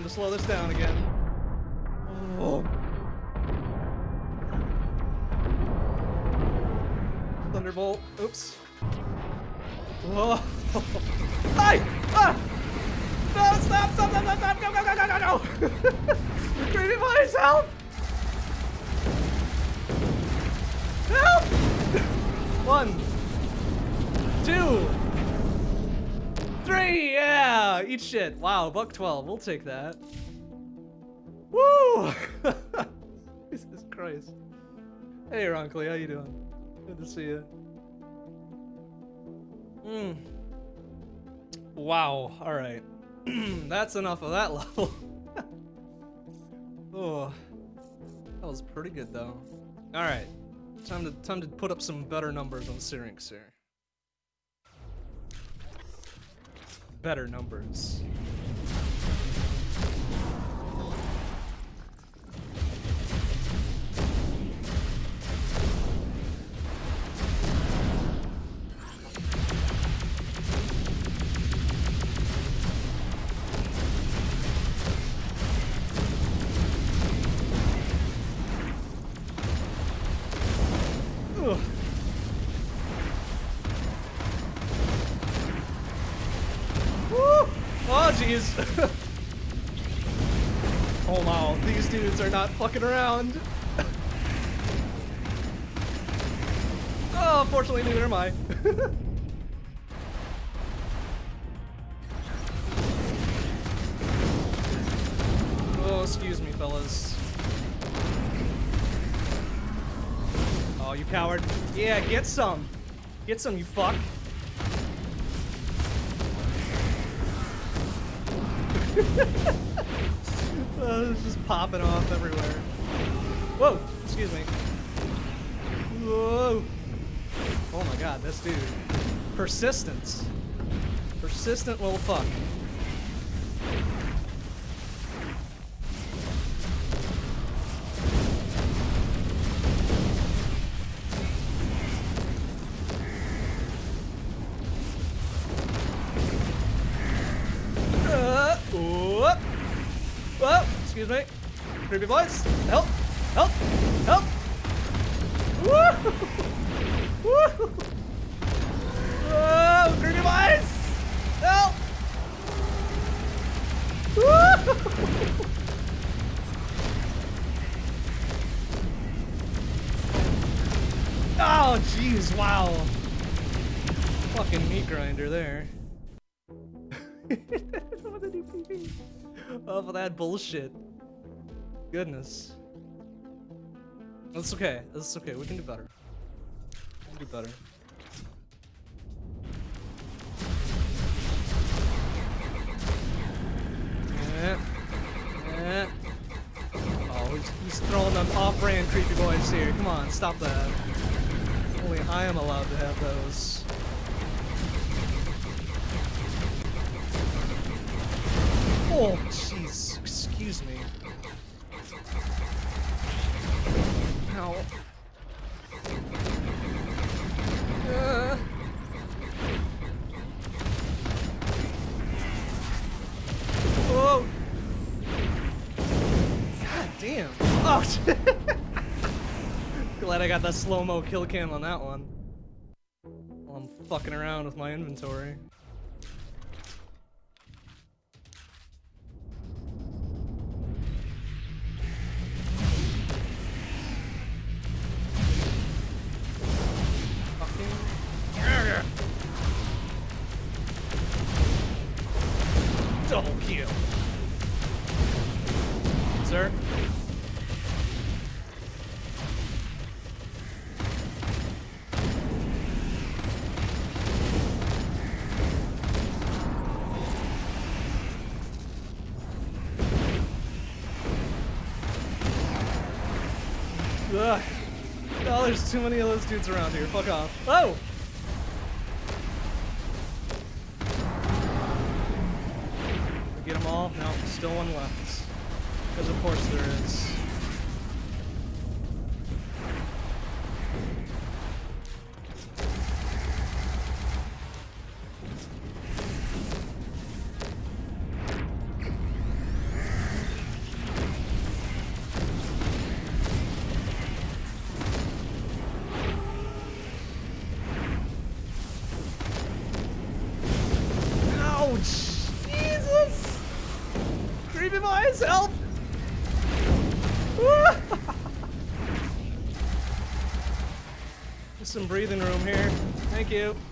[SPEAKER 1] To slow this down again. Oh. Thunderbolt. Oops. Whoa. Hi! Ah! No, stop, stop, stop, stop, stop, go, go, go, go, go, go! Creepy boys, help! Help! One, two, three, yeah! Eat shit. Wow, buck 12. We'll take that. Woo! Jesus Christ. Hey, Ronkley, how you doing? Good to see you. Hmm. Wow, alright. That's enough of that level. oh. That was pretty good, though. Alright. Time to time to put up some better numbers on Syrinx here. Better numbers. Around. Oh, fortunately, neither am I. oh, excuse me, fellas. Oh, you coward. Yeah, get some. Get some, you fuck. oh, it's just popping off everywhere. Persistence. Persistent little fuck. Bullshit. Goodness. That's okay. That's okay. We can do better. We can do better. Yeah. Yeah. Oh, he's, he's throwing them off-brand creepy boys here. Come on, stop that. Only I am allowed to have those. Oh, jeez. Ow. Uh. God damn. Oh. Glad I got that slow-mo kill cam on that one. While I'm fucking around with my inventory. Double kill. Sir? Ugh. Oh, there's too many of those dudes around here. Fuck off. Oh! No, still one left. Because of course there is. You.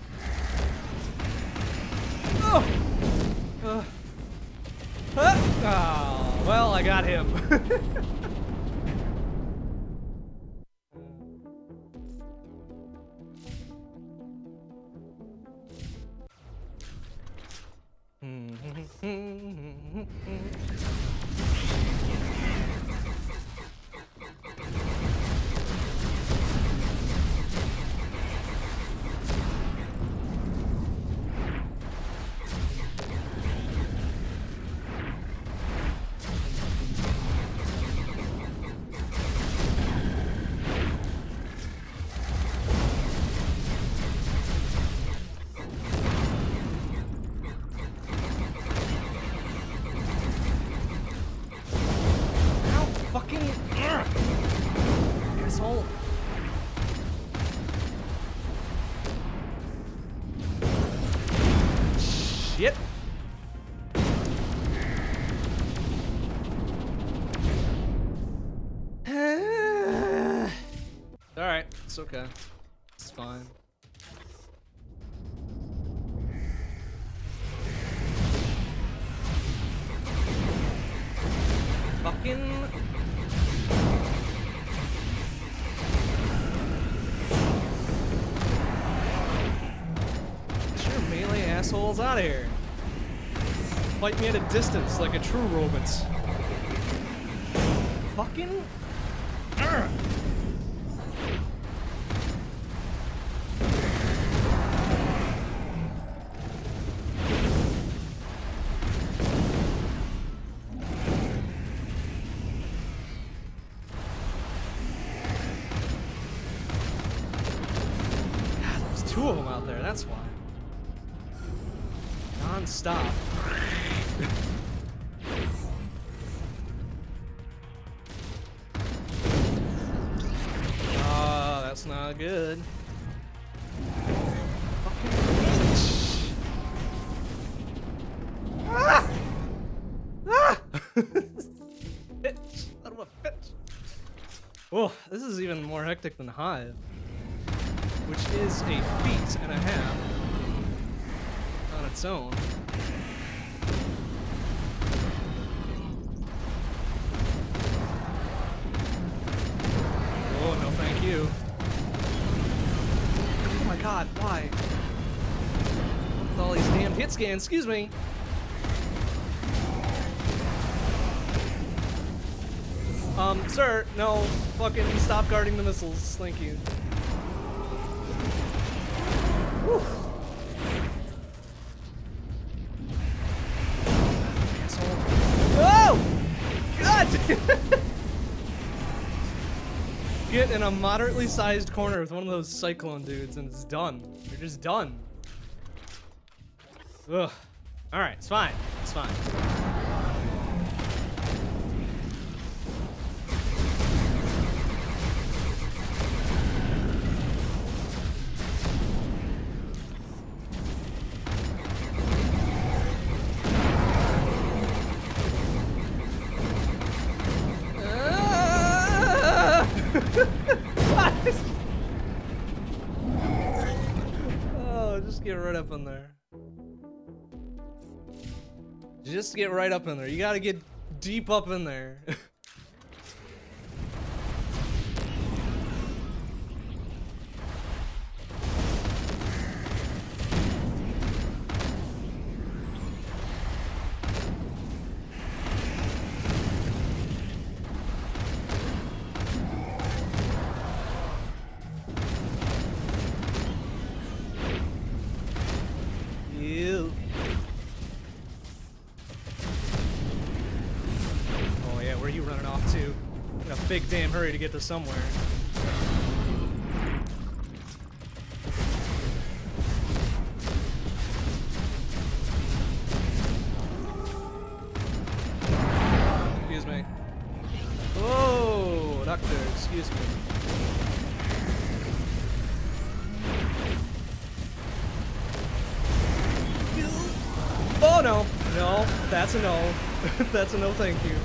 [SPEAKER 1] Okay. It's fine. Fucking... Get your melee assholes out of here. Fight me at a distance like a true robot. Hectic than Hive. Which is a feat and a half on its own. Oh, no thank you. Oh my god, why? With all these damn hit scans, excuse me. Um, sir, no, fucking stop guarding the missiles, thank you. Whew. Oh! God! Get in a moderately sized corner with one of those cyclone dudes and it's done. You're just done. Ugh. Alright, it's fine. It's fine. Get right up in there. Just get right up in there. You gotta get deep up in there. get to somewhere. Excuse me. Oh, doctor, excuse me. Oh no, no, that's a no. that's a no, thank you.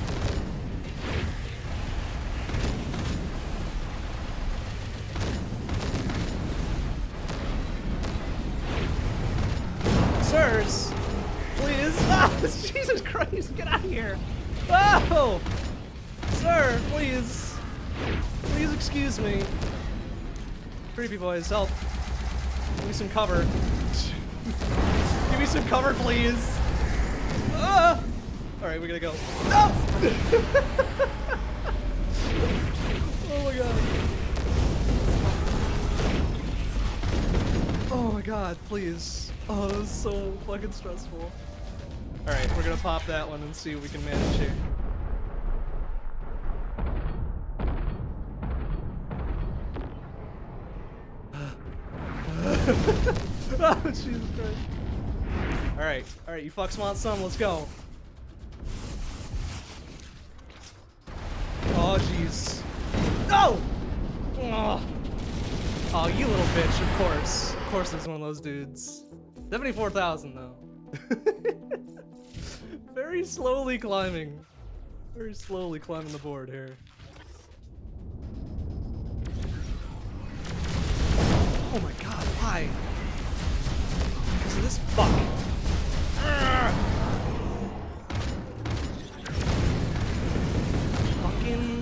[SPEAKER 1] Boys, help. Give me some cover. Give me some cover, please. Ah! All right, we gotta go. No! oh my god. Oh my god, please. Oh, this is so fucking stressful. All right, we're gonna pop that one and see what we can manage here. You fucks want some, let's go. Oh, jeez. No! Oh. oh, you little bitch, of course. Of course there's one of those dudes. 74,000, though. Very slowly climbing. Very slowly climbing the board here. Oh my god, why? Because of this. Fucking.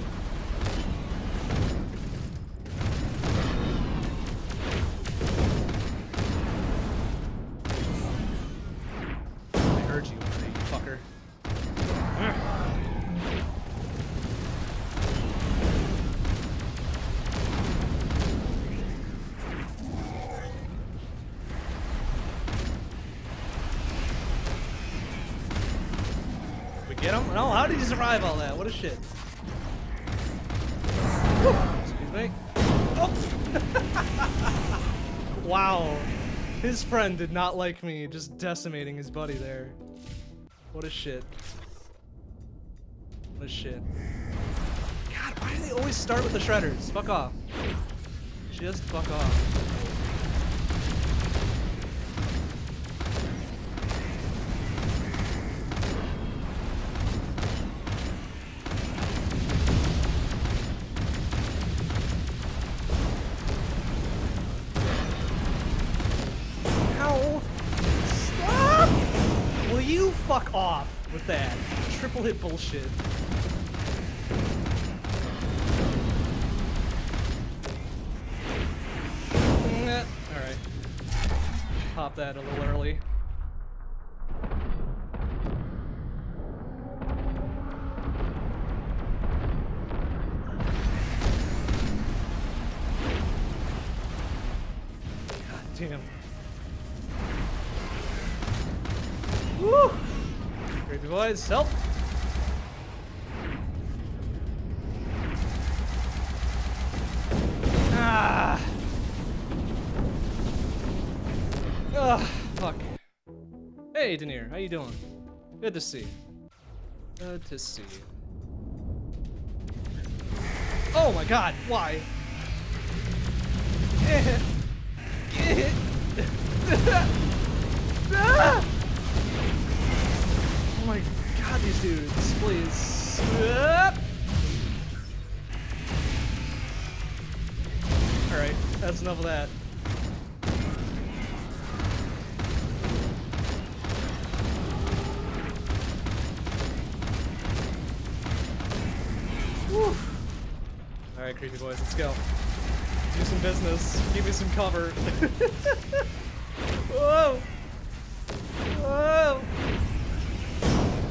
[SPEAKER 1] His friend did not like me just decimating his buddy there. What a shit. What a shit. God, why do they always start with the shredders? Fuck off. Just fuck off. Hit bullshit. Alright. Pop that a little early. Damn. Woo! Creepy boys, help! Hey, Denier, how you doing? Good to see you. Good to see you. Oh my god, why? Oh my god, these dudes, please. Alright, that's enough of that. Creepy boys, let's go. Do some business. Give me some cover. Whoa! Whoa!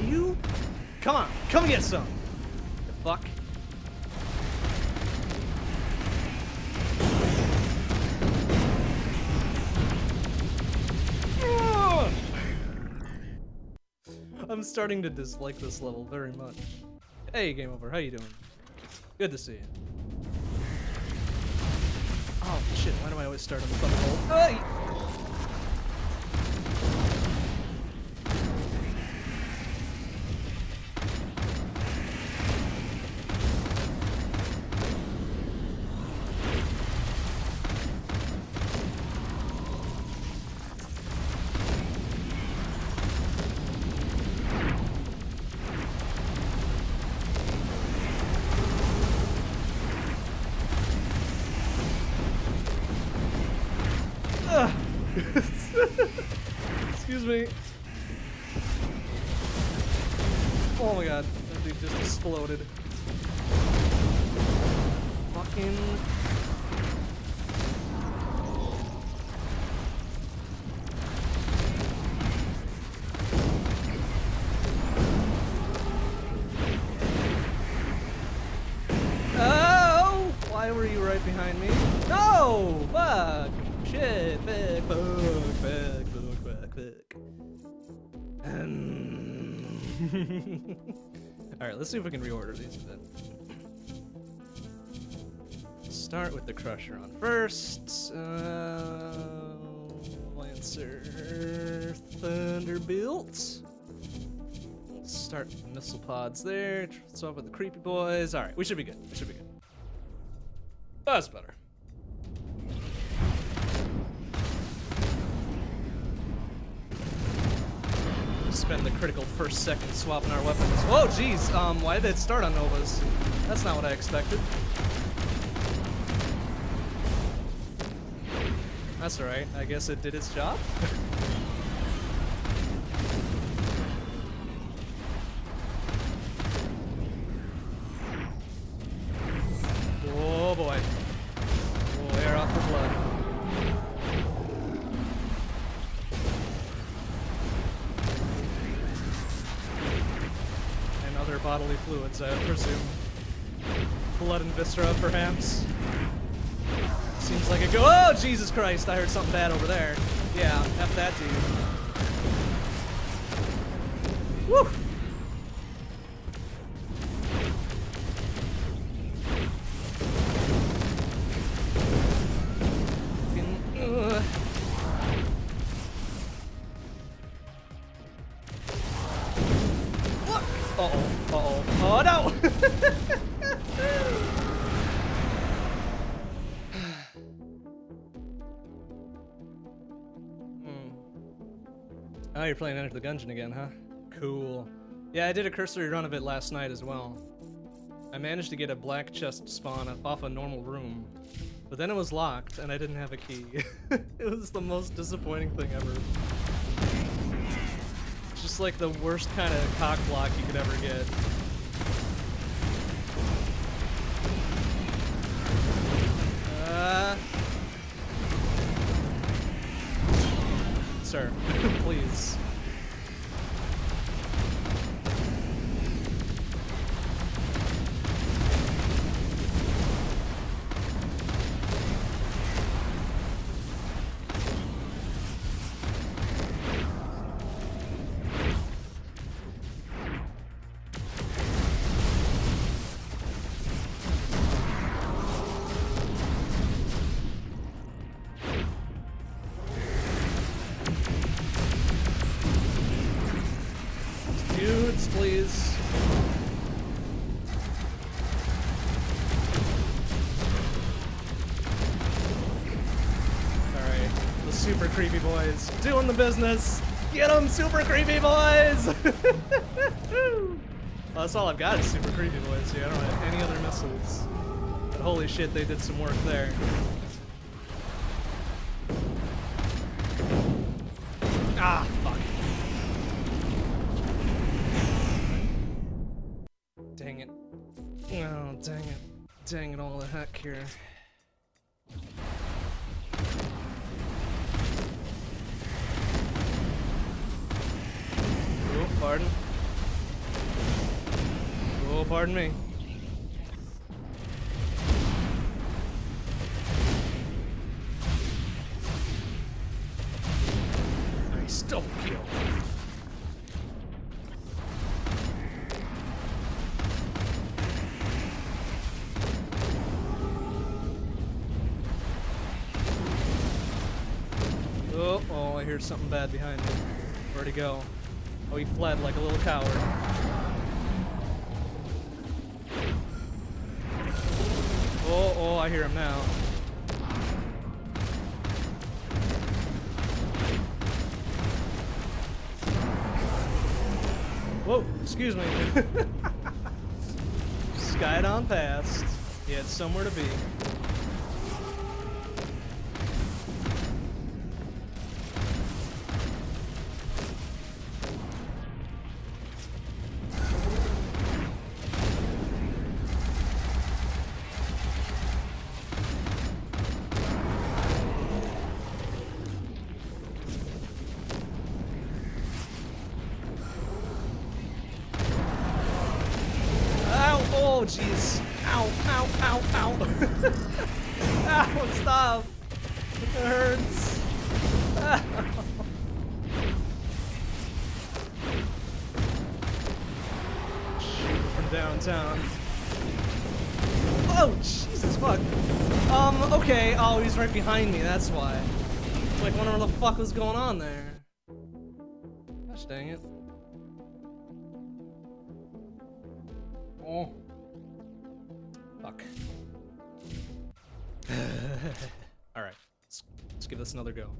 [SPEAKER 1] You? Come on, come get some. The fuck? Ah. I'm starting to dislike this level very much. Hey, game over. How you doing? Good to see you. Oh shit! Why do I always start on the fucking hole? Oh, let's see if we can reorder these then. Start with the Crusher on first. Uh, Lancer Thunderbolt. Start missile pods there. Swap with the creepy boys. Alright, we should be good. We should be good. That's better. Spend the critical first second swapping our weapons. Whoa, jeez. Um, why did it start on Novas? That's not what I expected. That's alright. I guess it did its job. oh boy. I presume. Blood and viscera, perhaps. Seems like a go. Oh, Jesus Christ! I heard something bad over there. Yeah, F that dude. Woo! Uh-oh, uh-oh. Oh, no! Hmm. Oh, you're playing Enter the Gungeon again, huh? Cool. Yeah, I did a cursory run of it last night as well. I managed to get a black chest spawn off a normal room, but then it was locked and I didn't have a key. it was the most disappointing thing ever. Just like the worst kind of cock block you could ever get. Uh, sir, please. Doing the business! Get them, super creepy boys! well, that's all I've got is super creepy boys here. I don't have any other missiles. But holy shit, they did some work there. Ah, fuck. Dang it. Oh, dang it. Dang it all the heck here. Pardon me. Nice double kill. Oh, oh, I hear something bad behind me. Where'd he go? Oh, he fled like a little coward. Excuse me. Skied on past. He had somewhere to be. Fuck was going on there. Gosh dang it. Oh. Fuck. Alright. Let's, let's give this another go.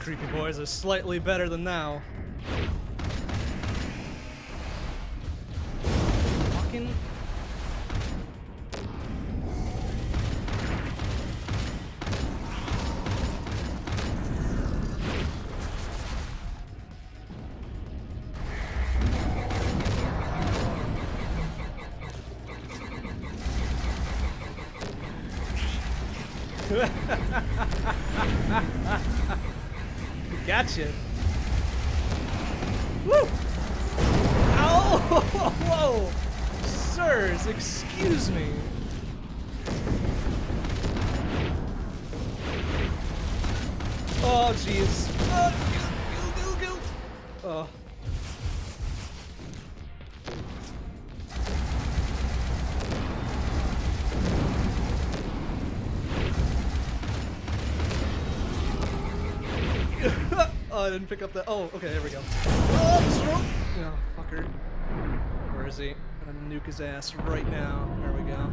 [SPEAKER 1] Creepy boys are slightly better than now. I didn't pick up that. Oh, okay, there we go. Oh. Oh, fucker. Where is he? I'm gonna nuke his ass right now. There we go.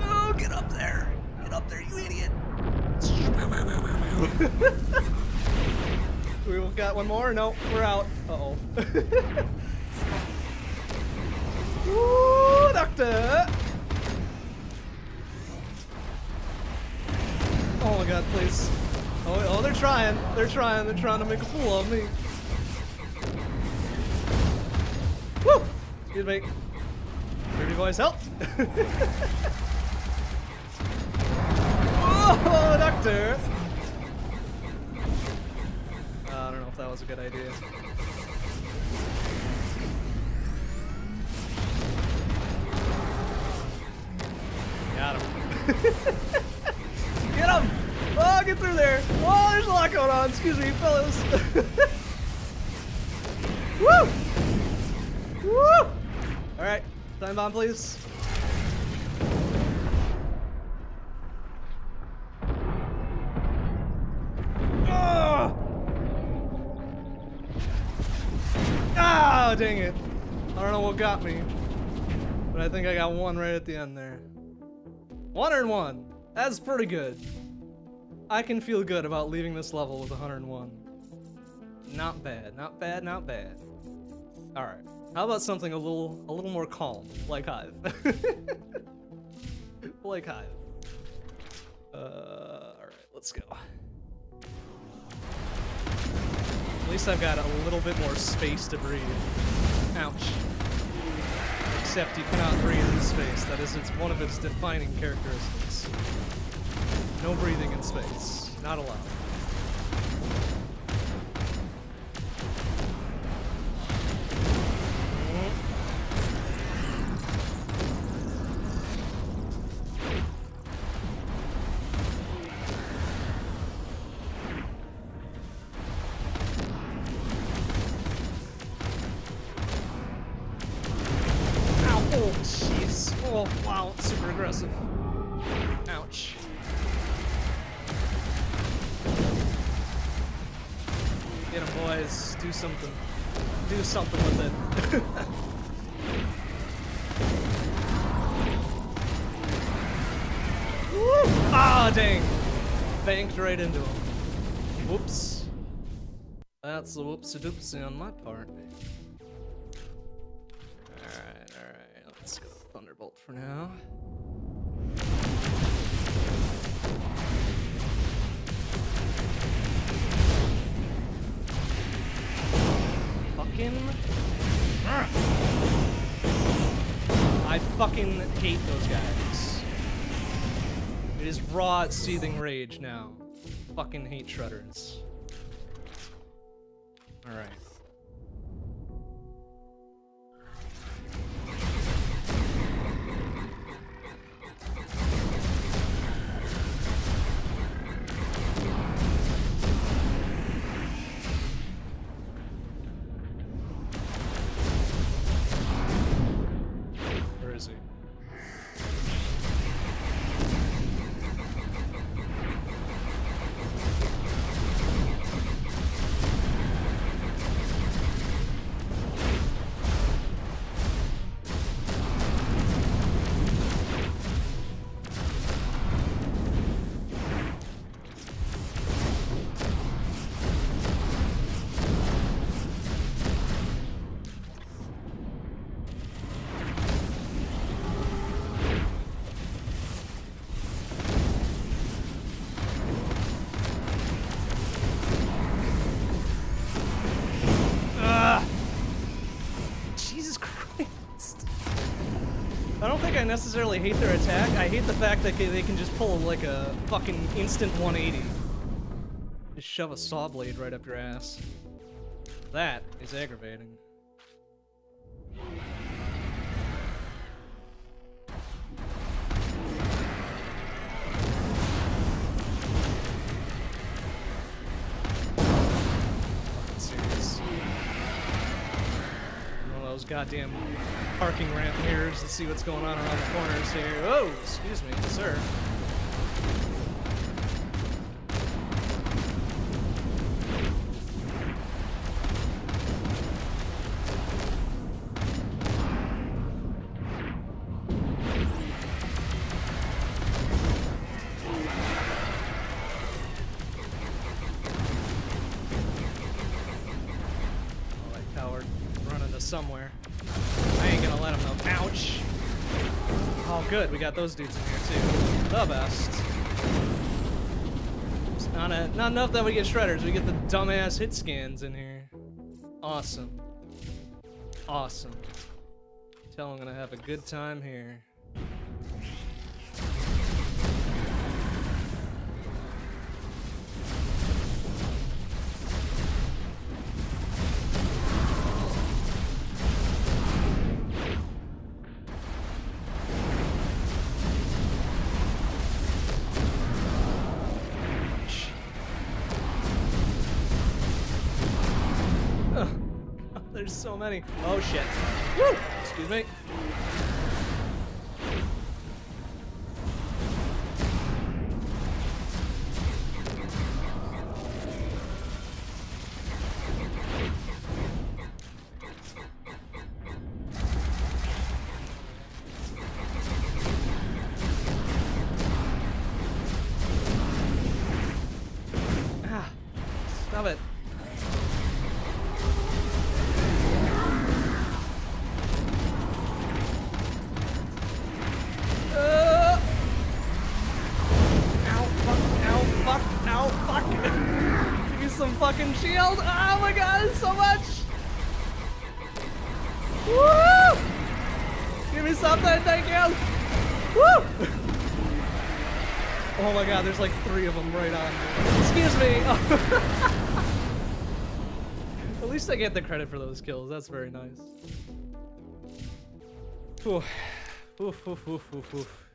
[SPEAKER 1] Oh, get up there! Get up there, you idiot! We've got one more? No, we're out. Trying. They're trying. To make a fool of me. Bomb, please. Ah! Ah, dang it. I don't know what got me. But I think I got one right at the end there. One and one. That's pretty good. I can feel good about leaving this level with 101. Not bad, not bad, not bad. Alright. How about something a little a little more calm, like Hive? like Hive. Uh alright, let's go. At least I've got a little bit more space to breathe. Ouch. Except you cannot breathe in space. That is it's one of its defining characteristics. No breathing in space. Not allowed. A whoopsie doopsie on my part. Alright, alright. Let's go Thunderbolt for now. Fucking. I fucking hate those guys. It is raw, seething rage now. Fucking hate shredders. Alright. Necessarily hate their attack. I hate the fact that they can just pull like a fucking instant 180. Just shove a saw blade right up your ass. That is aggravating. those goddamn parking ramp mirrors to see what's going on around the corners here. Oh, excuse me, sir. Those dudes in here, too. The best. It's not, a, not enough that we get shredders. We get the dumbass hit scans in here. Awesome. Awesome. Tell I'm gonna have a good time here. Many. Oh shit. Woo! Excuse me. Get the credit for those kills. That's very nice. Oof. Oof, oof, oof, oof, oof.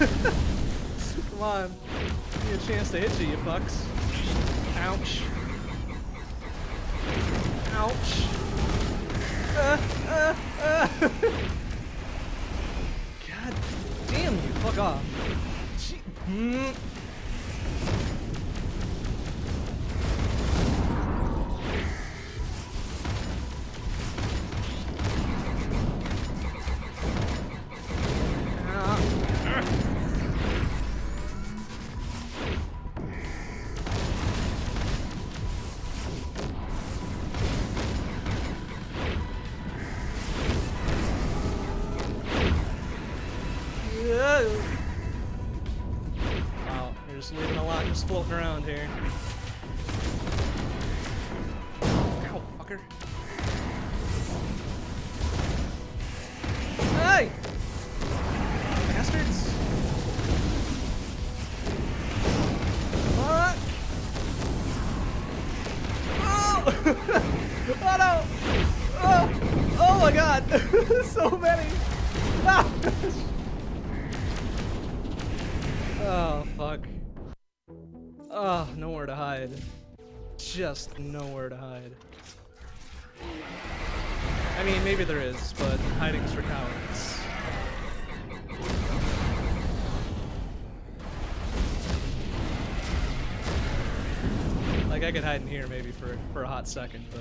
[SPEAKER 1] to hit you, you fucks. Ouch. Just nowhere to hide. I mean, maybe there is, but hiding's for cowards. Like, I could hide in here maybe for, for a hot second, but...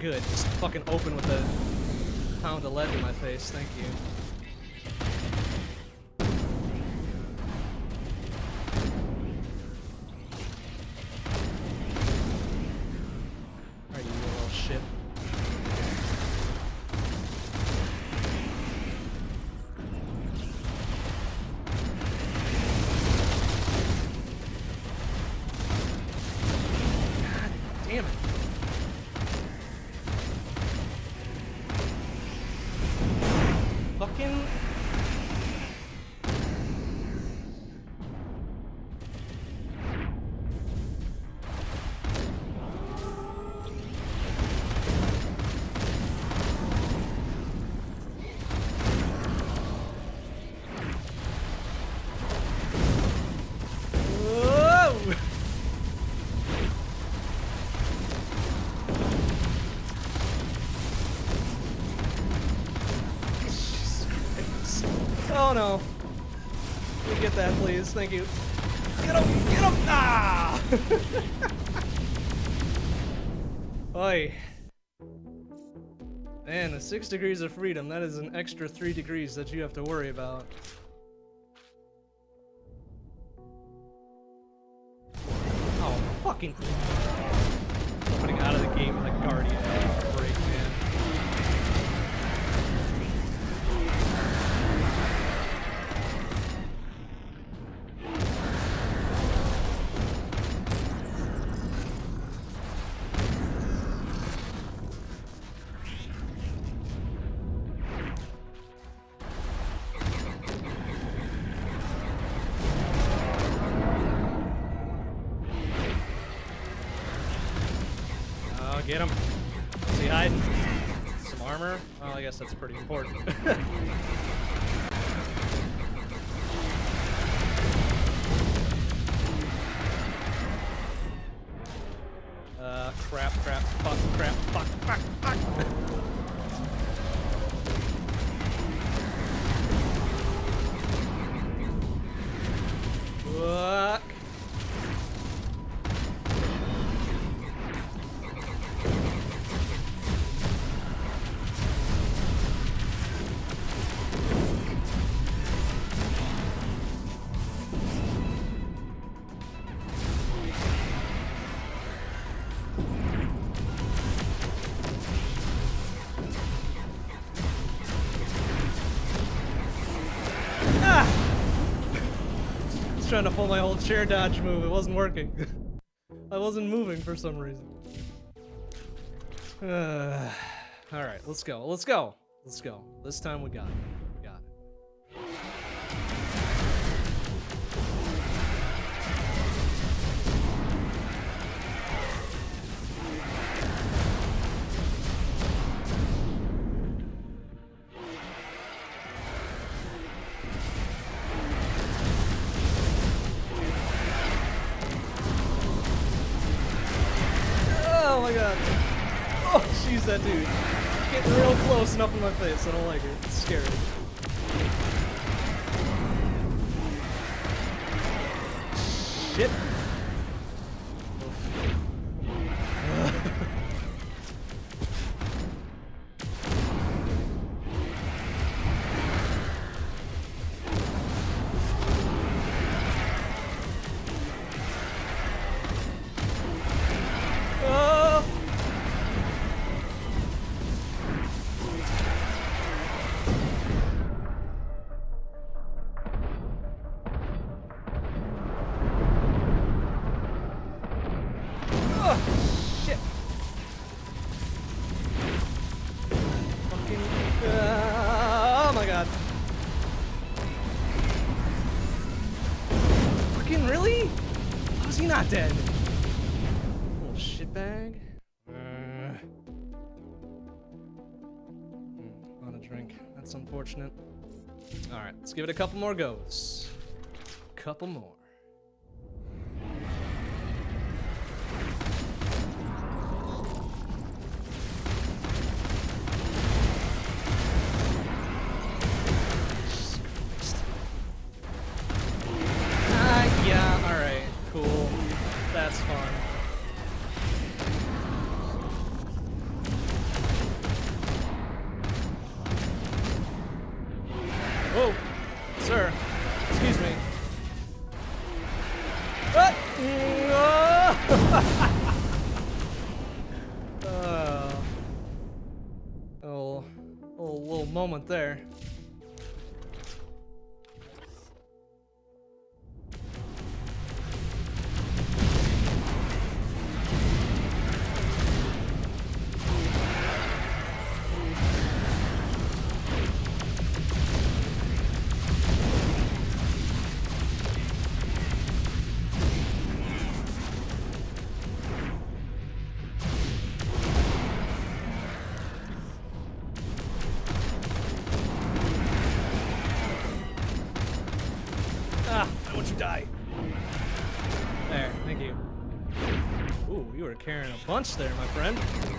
[SPEAKER 1] good. Just fucking open with a pound of lead in my face. Thank you. Please? Thank you. Get him! Get him! Ah! Oi. Man, the six degrees of freedom, that is an extra three degrees that you have to worry about. Oh, fucking. Putting out of the game with a guardian. Get him. Is he hiding? Some armor? Well, I guess that's pretty important. trying to pull my whole chair dodge move. It wasn't working. I wasn't moving for some reason. Uh, all right, let's go. Let's go. Let's go. This time we got it. Don't like let's give it a couple more goes. Couple more. There, my friend.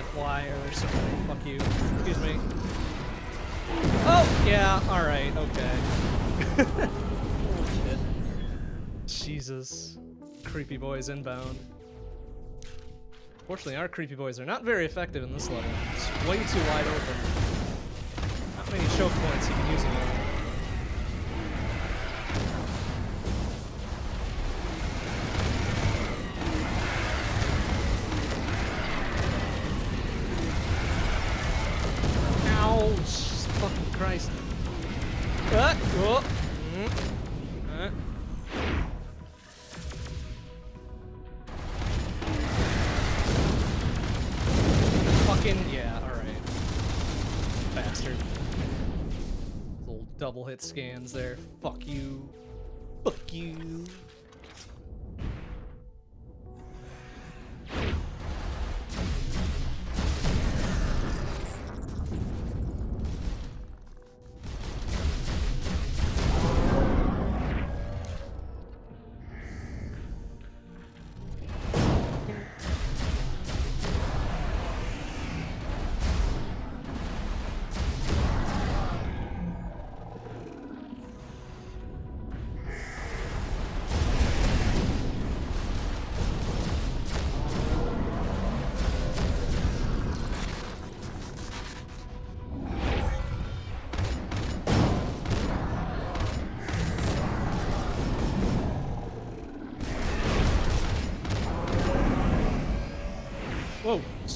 [SPEAKER 1] God, why are there so many? Fuck you. Excuse me. Oh, yeah, alright, okay. Bullshit. Jesus. Creepy boys inbound. Fortunately, our creepy boys are not very effective in this level. It's way too wide open. Not many choke points you can use them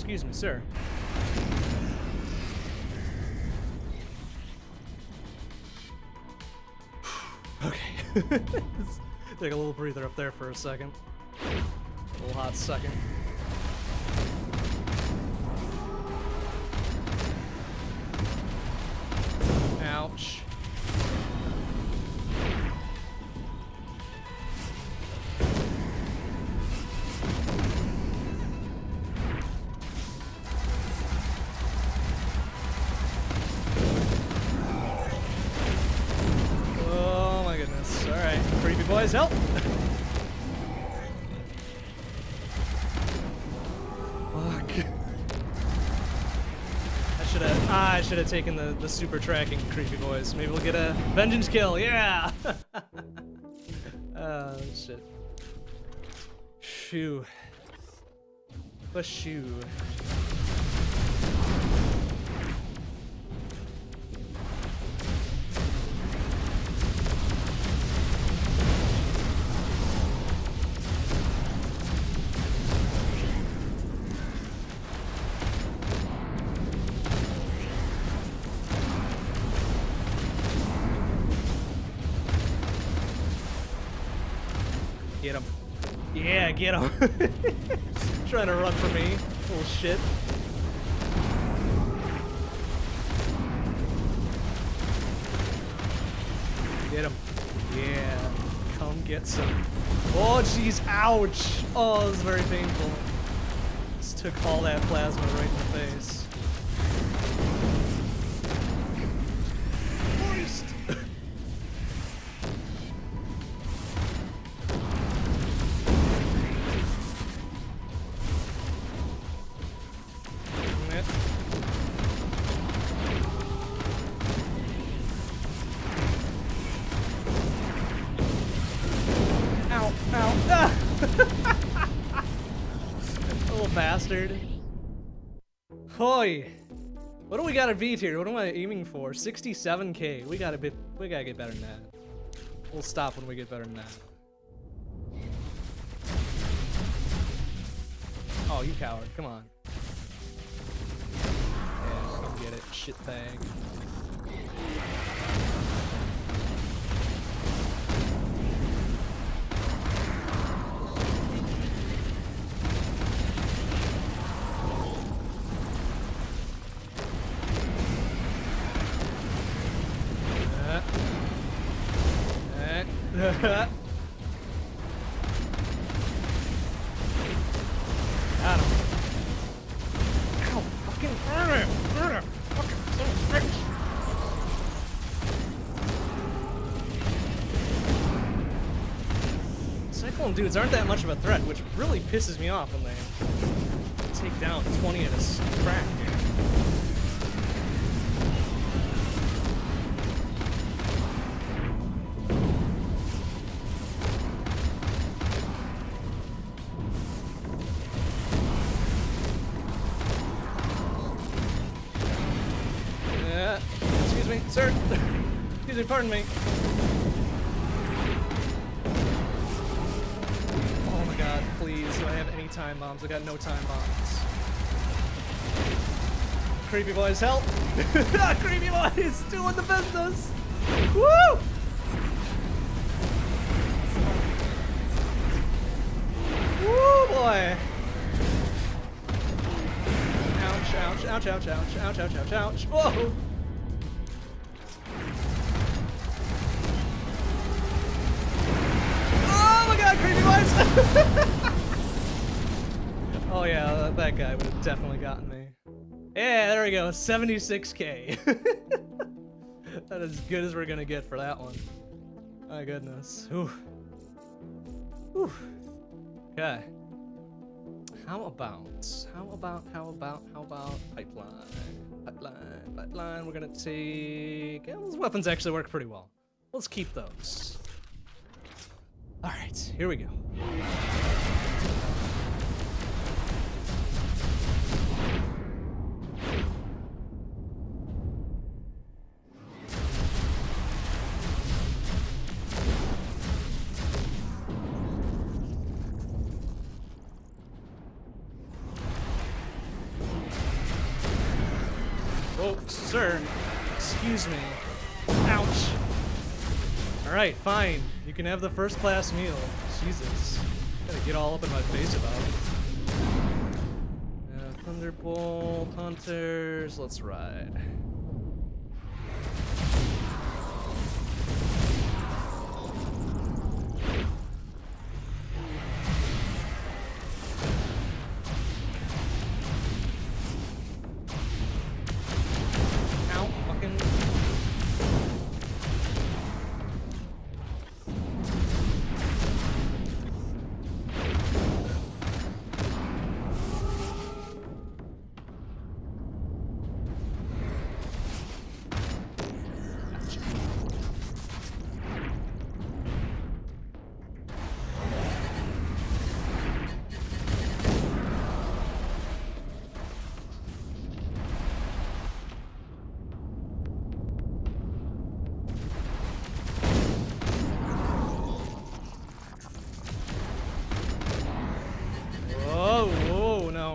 [SPEAKER 1] excuse me, sir. okay. Take a little breather up there for a second. A little hot second. Taken the, the super tracking creepy boys. Maybe we'll get a vengeance kill, yeah! oh shit. Phew. The shoe. Shit. Get him. Yeah. Come get some. Oh, jeez, ouch. Oh, this is very painful. Just took all that plasma right in the face. Little bastard. Hoy! What do we gotta beat here? What am I aiming for? 67k. We gotta we gotta get better than that. We'll stop when we get better than that. Oh, you coward. Come on. Yeah, come get it, shitbag. Uh. Got him. Ow, fucking! Burn it! Fucking a bitch! Cyclone dudes aren't that much of a threat, which really pisses me off when they take down 20 at a crack. Me, pardon me. Oh my god, please. Do I have any time bombs? I got no time bombs. Creepy boys, help! Creepy boys doing the business! Woo! Woo, boy! Ouch, ouch, ouch, ouch, ouch, ouch, ouch, ouch, ouch. Whoa! Yeah, there we go, 76k. that is as good as we're gonna get for that one. My goodness. Okay. How about, how about, how about, how about pipeline? Pipeline, pipeline, we're gonna take, yeah, those weapons actually work pretty well. Let's keep those. All right, here we go. Alright, fine. You can have the first class meal. Jesus. Gotta get all up in my face about it. Uh, Thunderbolt, Hunters, let's ride.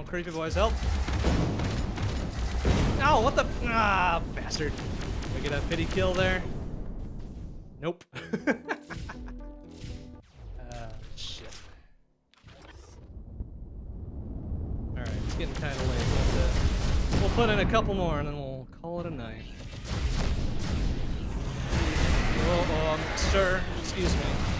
[SPEAKER 1] Creepy boys, help. Ow, what the? Ah, bastard. I get a pity kill there? Nope. Ah, shit. Alright, it's getting kind of late. But, uh, we'll put in a couple more and then we'll call it a night. Oh, um, sir, excuse me.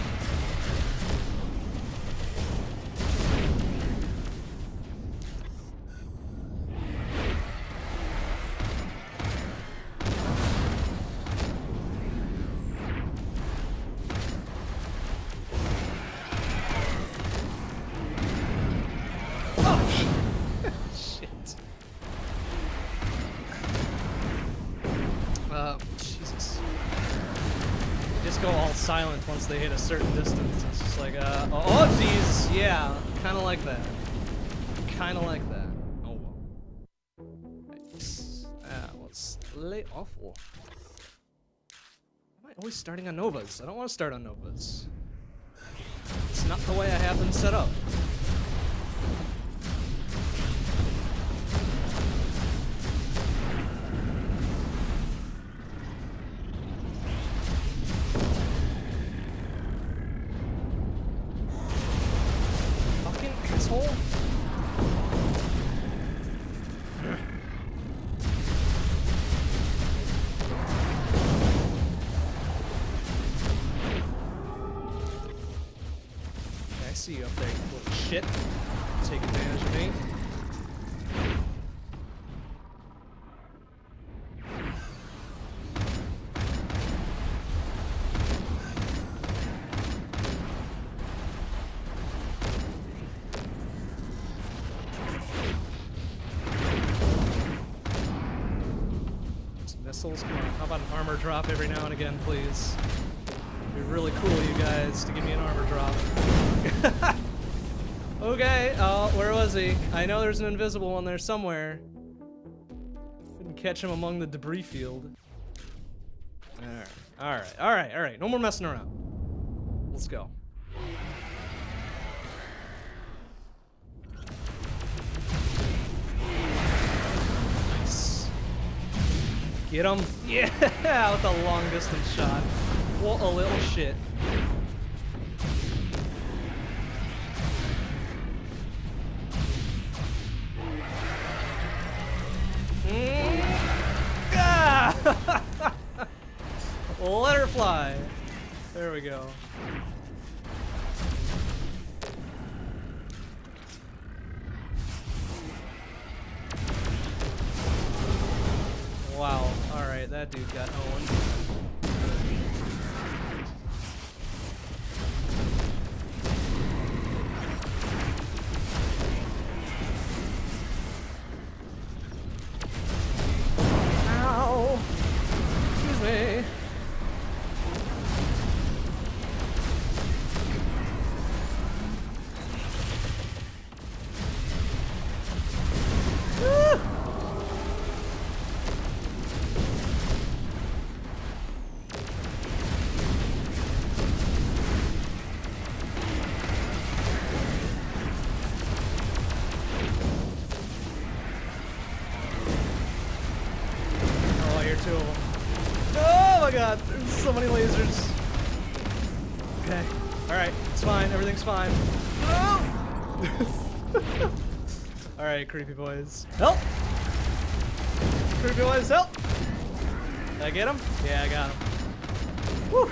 [SPEAKER 1] Always starting on Novas? I don't want to start on Novas. It's not the way I have them set up. Drop every now and again, please? It'd be really cool, you guys, to give me an armor drop. okay, oh, where was he? I know there's an invisible one there somewhere. Couldn't catch him among the debris field. Alright, alright, alright, alright. No more messing around. Let's go. Get him. Yeah, with a long distance shot. What a little shit. Mm. Let her fly. There we go. Creepy boys. Help! Creepy boys, help! Did I get him? Yeah, I got him. Whew.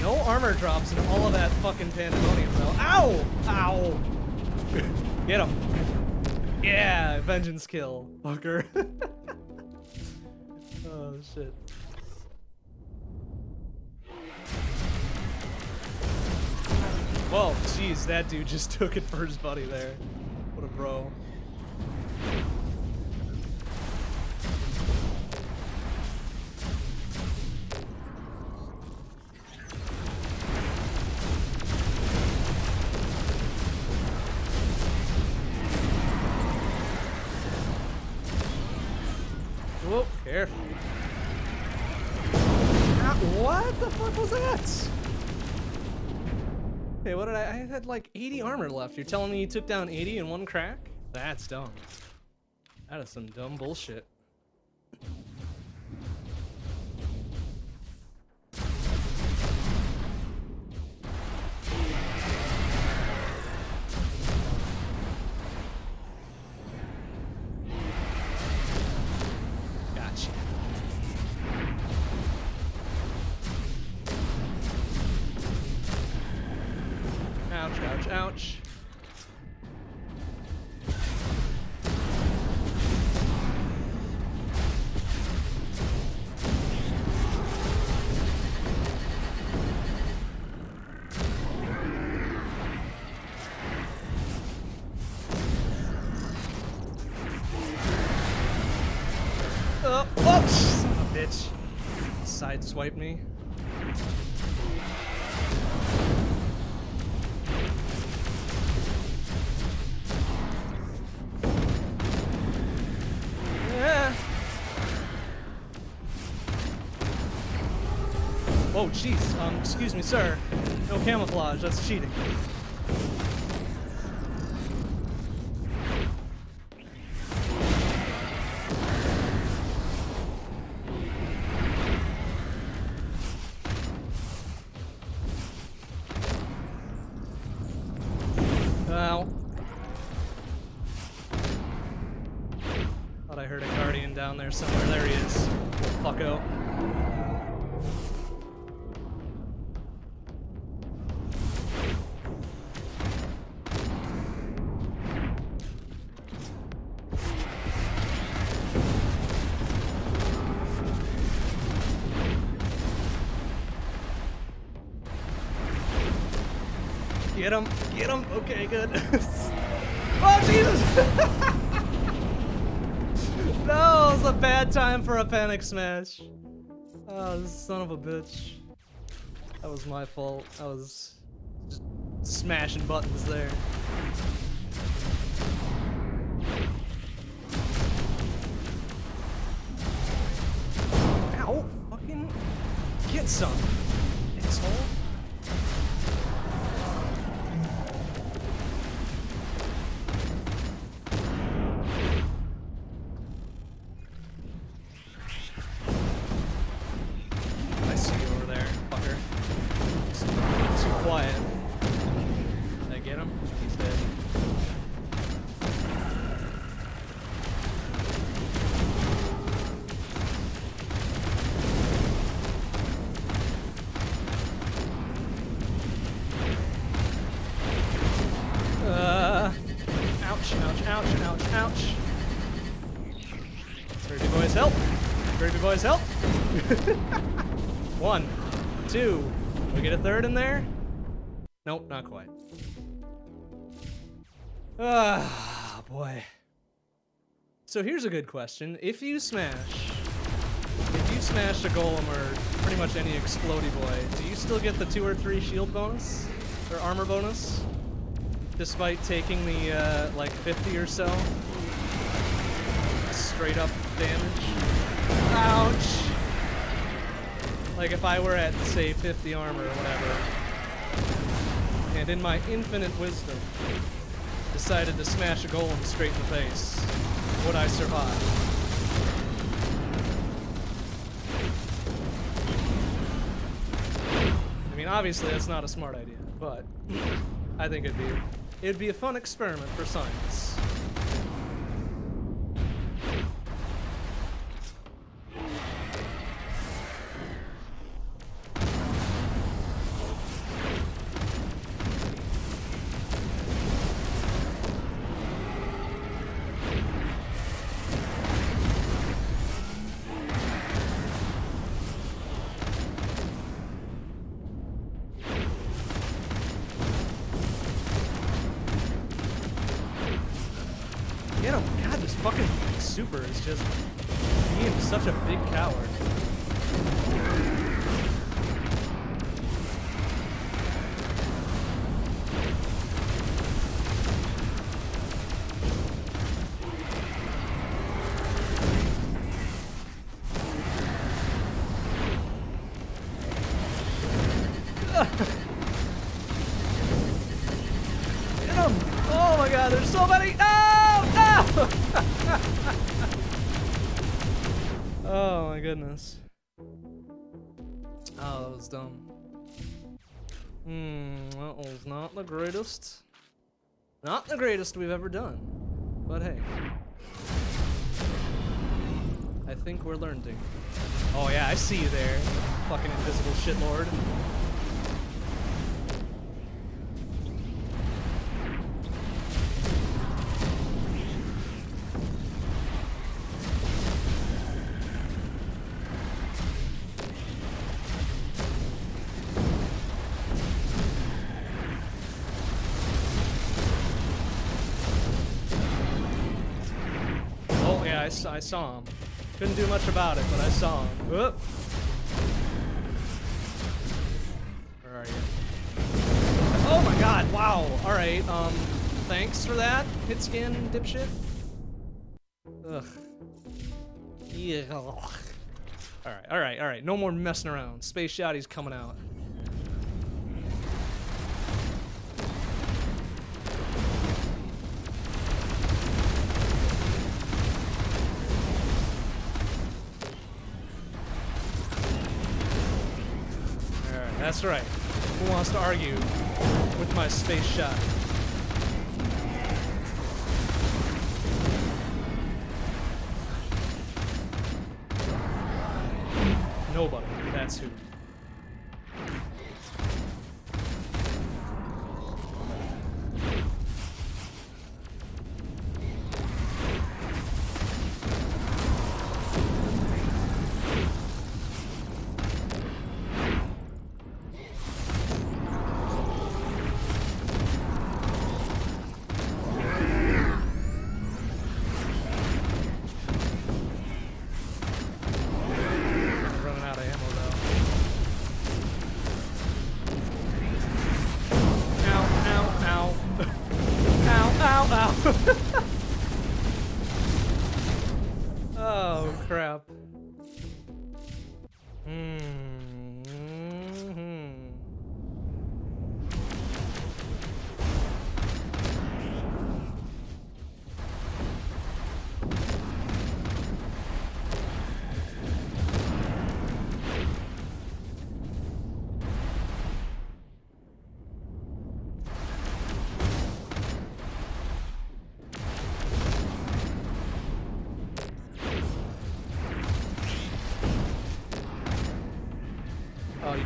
[SPEAKER 1] No armor drops in all of that fucking pandemonium though. Ow! Ow! Get him. Yeah, vengeance kill, fucker. oh shit. Jeez, that dude just took it for his buddy there. What a bro. Hey, what did I? I had like 80 armor left. You're telling me you took down 80 in one crack? That's dumb. That is some dumb bullshit. Excuse me, sir. No camouflage. That's cheating. A smash. Oh, son of a bitch. That was my fault. I was just smashing buttons there. So here's a good question. If you smash, if you smash a golem or pretty much any explodey boy, do you still get the two or three shield bonus? Or armor bonus? Despite taking the, uh, like 50 or so? Straight up damage? Ouch! Like if I were at, say, 50 armor or whatever, and in my infinite wisdom, decided to smash a golem straight in the face, would I survive? I mean, obviously that's not a smart idea, but I think it'd be it'd be a fun experiment for science. The greatest. Not the greatest we've ever done. But hey. I think we're learning. Oh yeah, I see you there. Fucking invisible shitlord. saw him. Couldn't do much about it, but I saw him. Where are you? Oh my god, wow. Alright, um, thanks for that, hit skin dipshit. Ugh. Yeah. Alright, alright, alright. No more messing around. Space Shotty's coming out. That's right. Who wants to argue with my space shot? Nobody. That's who.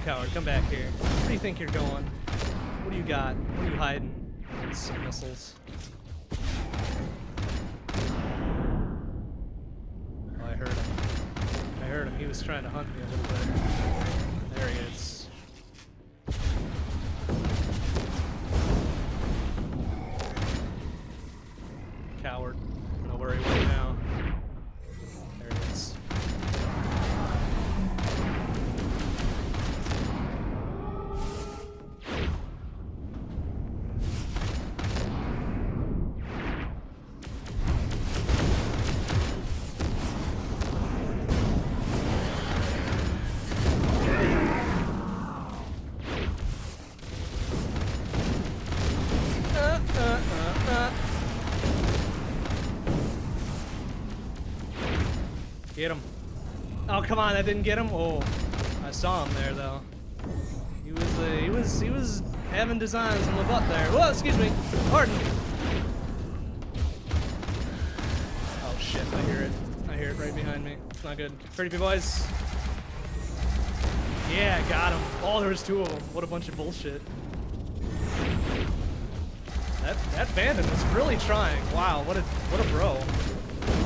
[SPEAKER 1] Coward. Come back here. Where do you think you're going? What do you got? What are you hiding? Some missiles. Oh, I heard him. I heard him. He was trying to hunt me a little bit. There he is. Coward. I don't know where he went now. Come on, that didn't get him? Oh, I saw him there, though. He was, uh, he was, he was having designs on the butt there. Whoa, excuse me. Pardon. me. Oh, shit, I hear it. I hear it right behind me. It's not good. Pretty boys. Yeah, got him. Oh, there was two of them. What a bunch of bullshit. That that bandit was really trying. Wow, what a what a bro.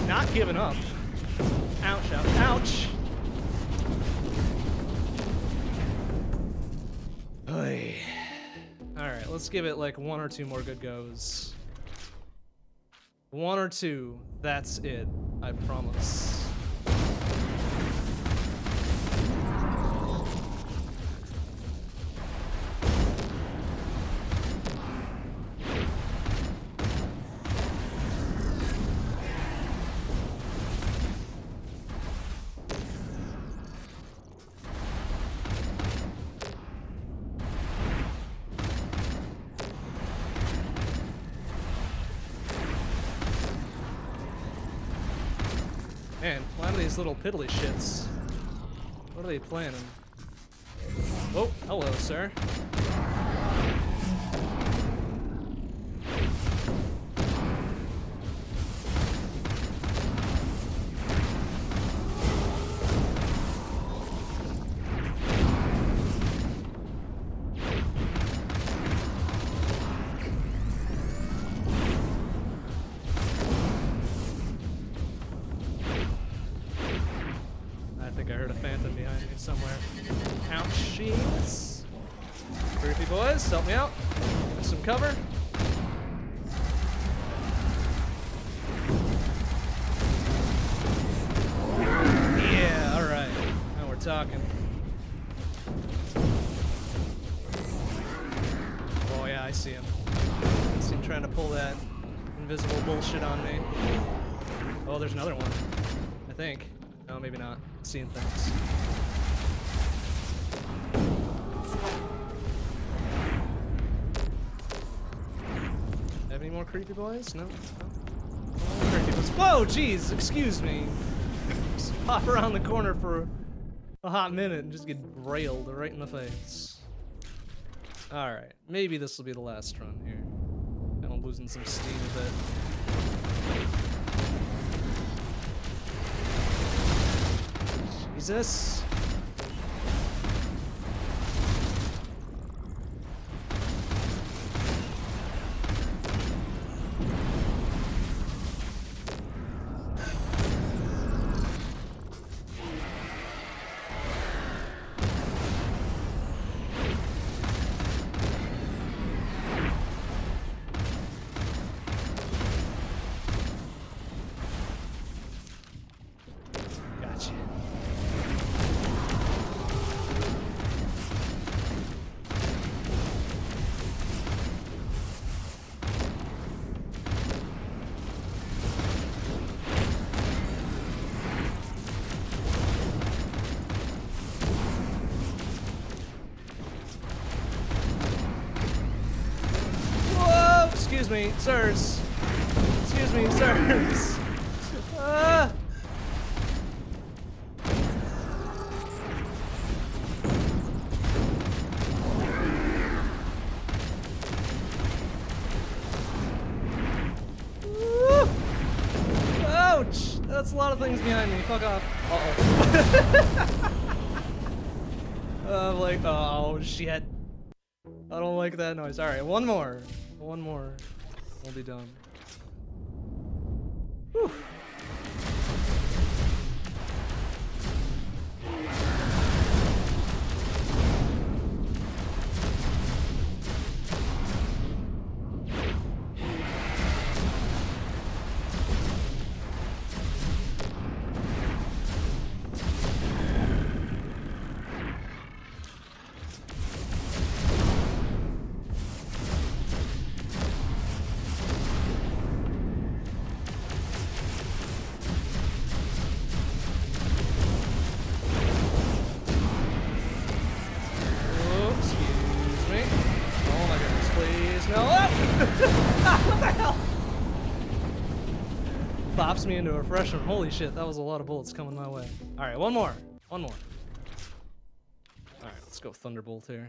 [SPEAKER 1] Not giving up. Ouch, ouch, ouch. Let's give it like one or two more good goes. One or two. That's it. I promise. Little piddly shits? What are they planning? Oh, hello, sir. Seeing things. Have any more creepy boys? No? creepy boys. Whoa, jeez, excuse me. Just pop around the corner for a hot minute and just get railed right in the face. Alright, maybe this will be the last run here. And I'm losing some steam a bit. Jesus. That's a lot of things behind me. Fuck off. Uh-oh. I'm like, oh shit. I don't like that noise. Alright, one more. One more. We'll be done. Whew. Pops me into a fresh one. Holy shit, that was a lot of bullets coming my way. Alright, one more. One more. Alright, let's go Thunderbolt here.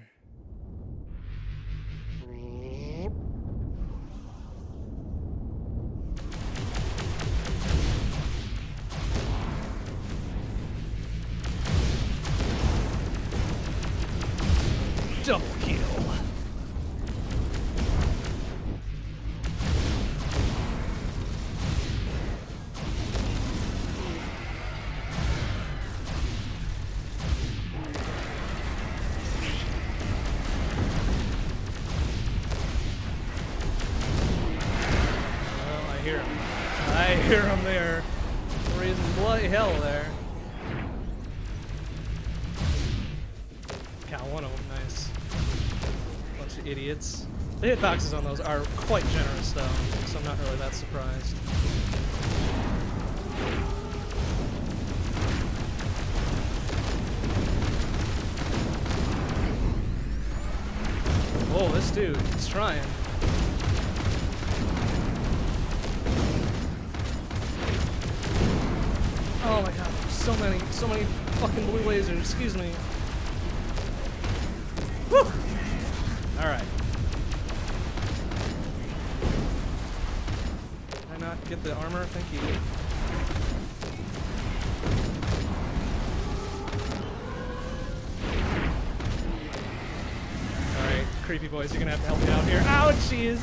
[SPEAKER 1] Boys, you're gonna have to help me out here. Ouchies!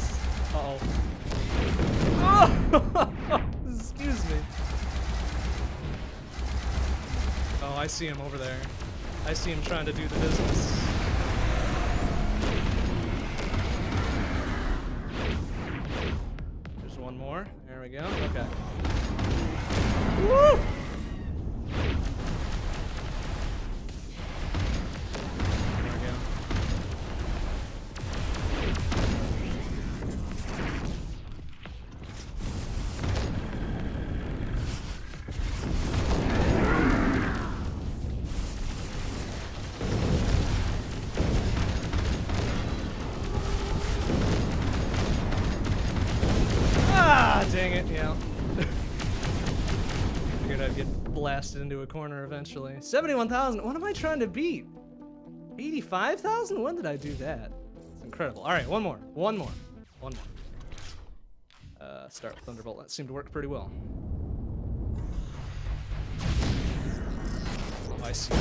[SPEAKER 1] Uh oh. Oh! Excuse me. Oh, I see him over there. I see him trying to do the business. Blasted into a corner eventually. 71,000, what am I trying to beat? 85,000? When did I do that? It's incredible. All right, one more, one more, one more. Uh, start with Thunderbolt, that seemed to work pretty well. Oh, I see.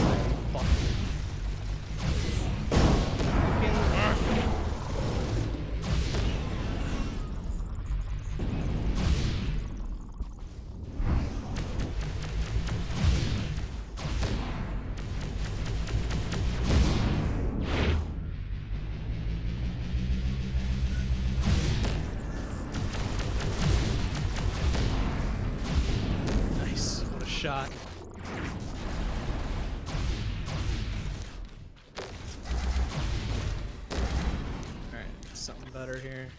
[SPEAKER 1] Shot. Alright, something better here.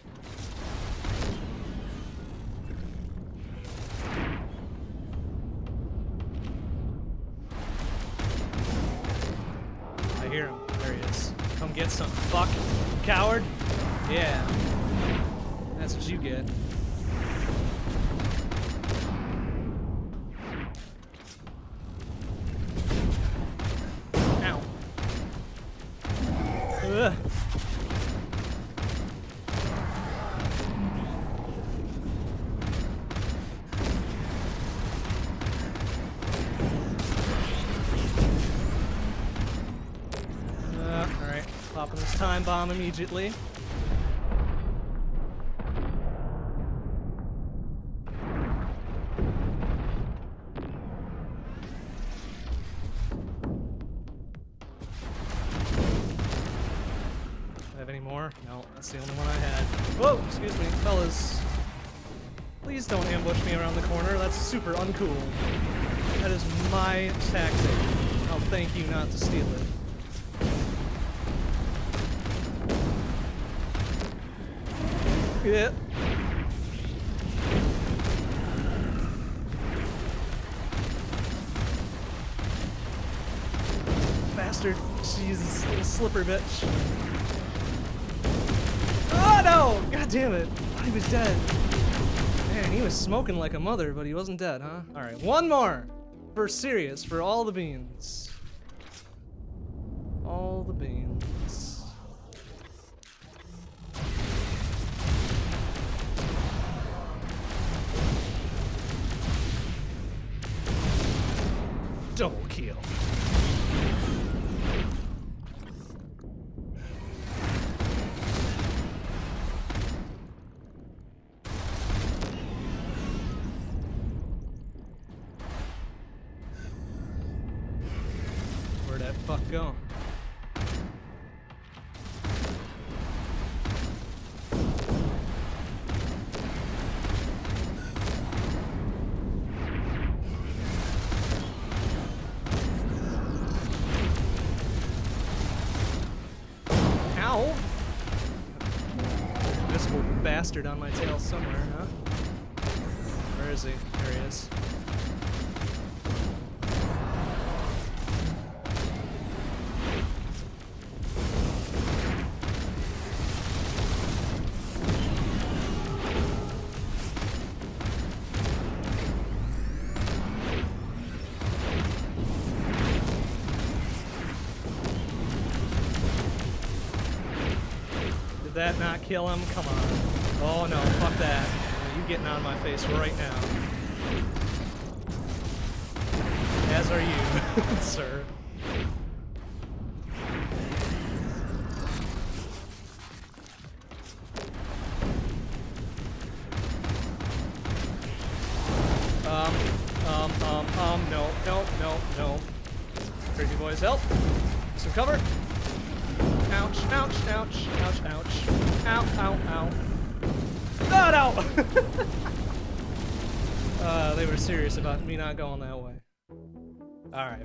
[SPEAKER 1] I hear him. There he is. Come get some. Fuck. Coward. Yeah. That's what you get. Immediately. Jesus, little slipper bitch. Oh no! God damn it. He was dead. Man, he was smoking like a mother, but he wasn't dead, huh? Alright, one more! For serious, for all the beans. Kill him? Come on. Oh no, fuck that. You getting on my face right now.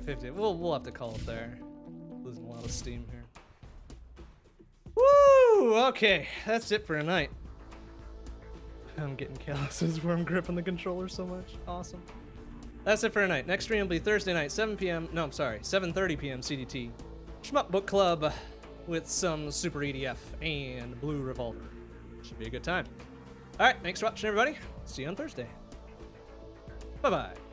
[SPEAKER 1] 50. We'll, we'll have to call it there. Losing a lot of steam here. Woo! Okay, that's it for tonight. I'm getting calluses where I'm gripping the controller so much. Awesome. That's it for tonight. Next stream will be Thursday night, 7 p.m. No, I'm sorry, 7:30 p.m. CDT. Shmup Book Club with some Super EDF and Blue Revolver. Should be a good time. All right, thanks for watching, everybody. See you on Thursday. Bye bye.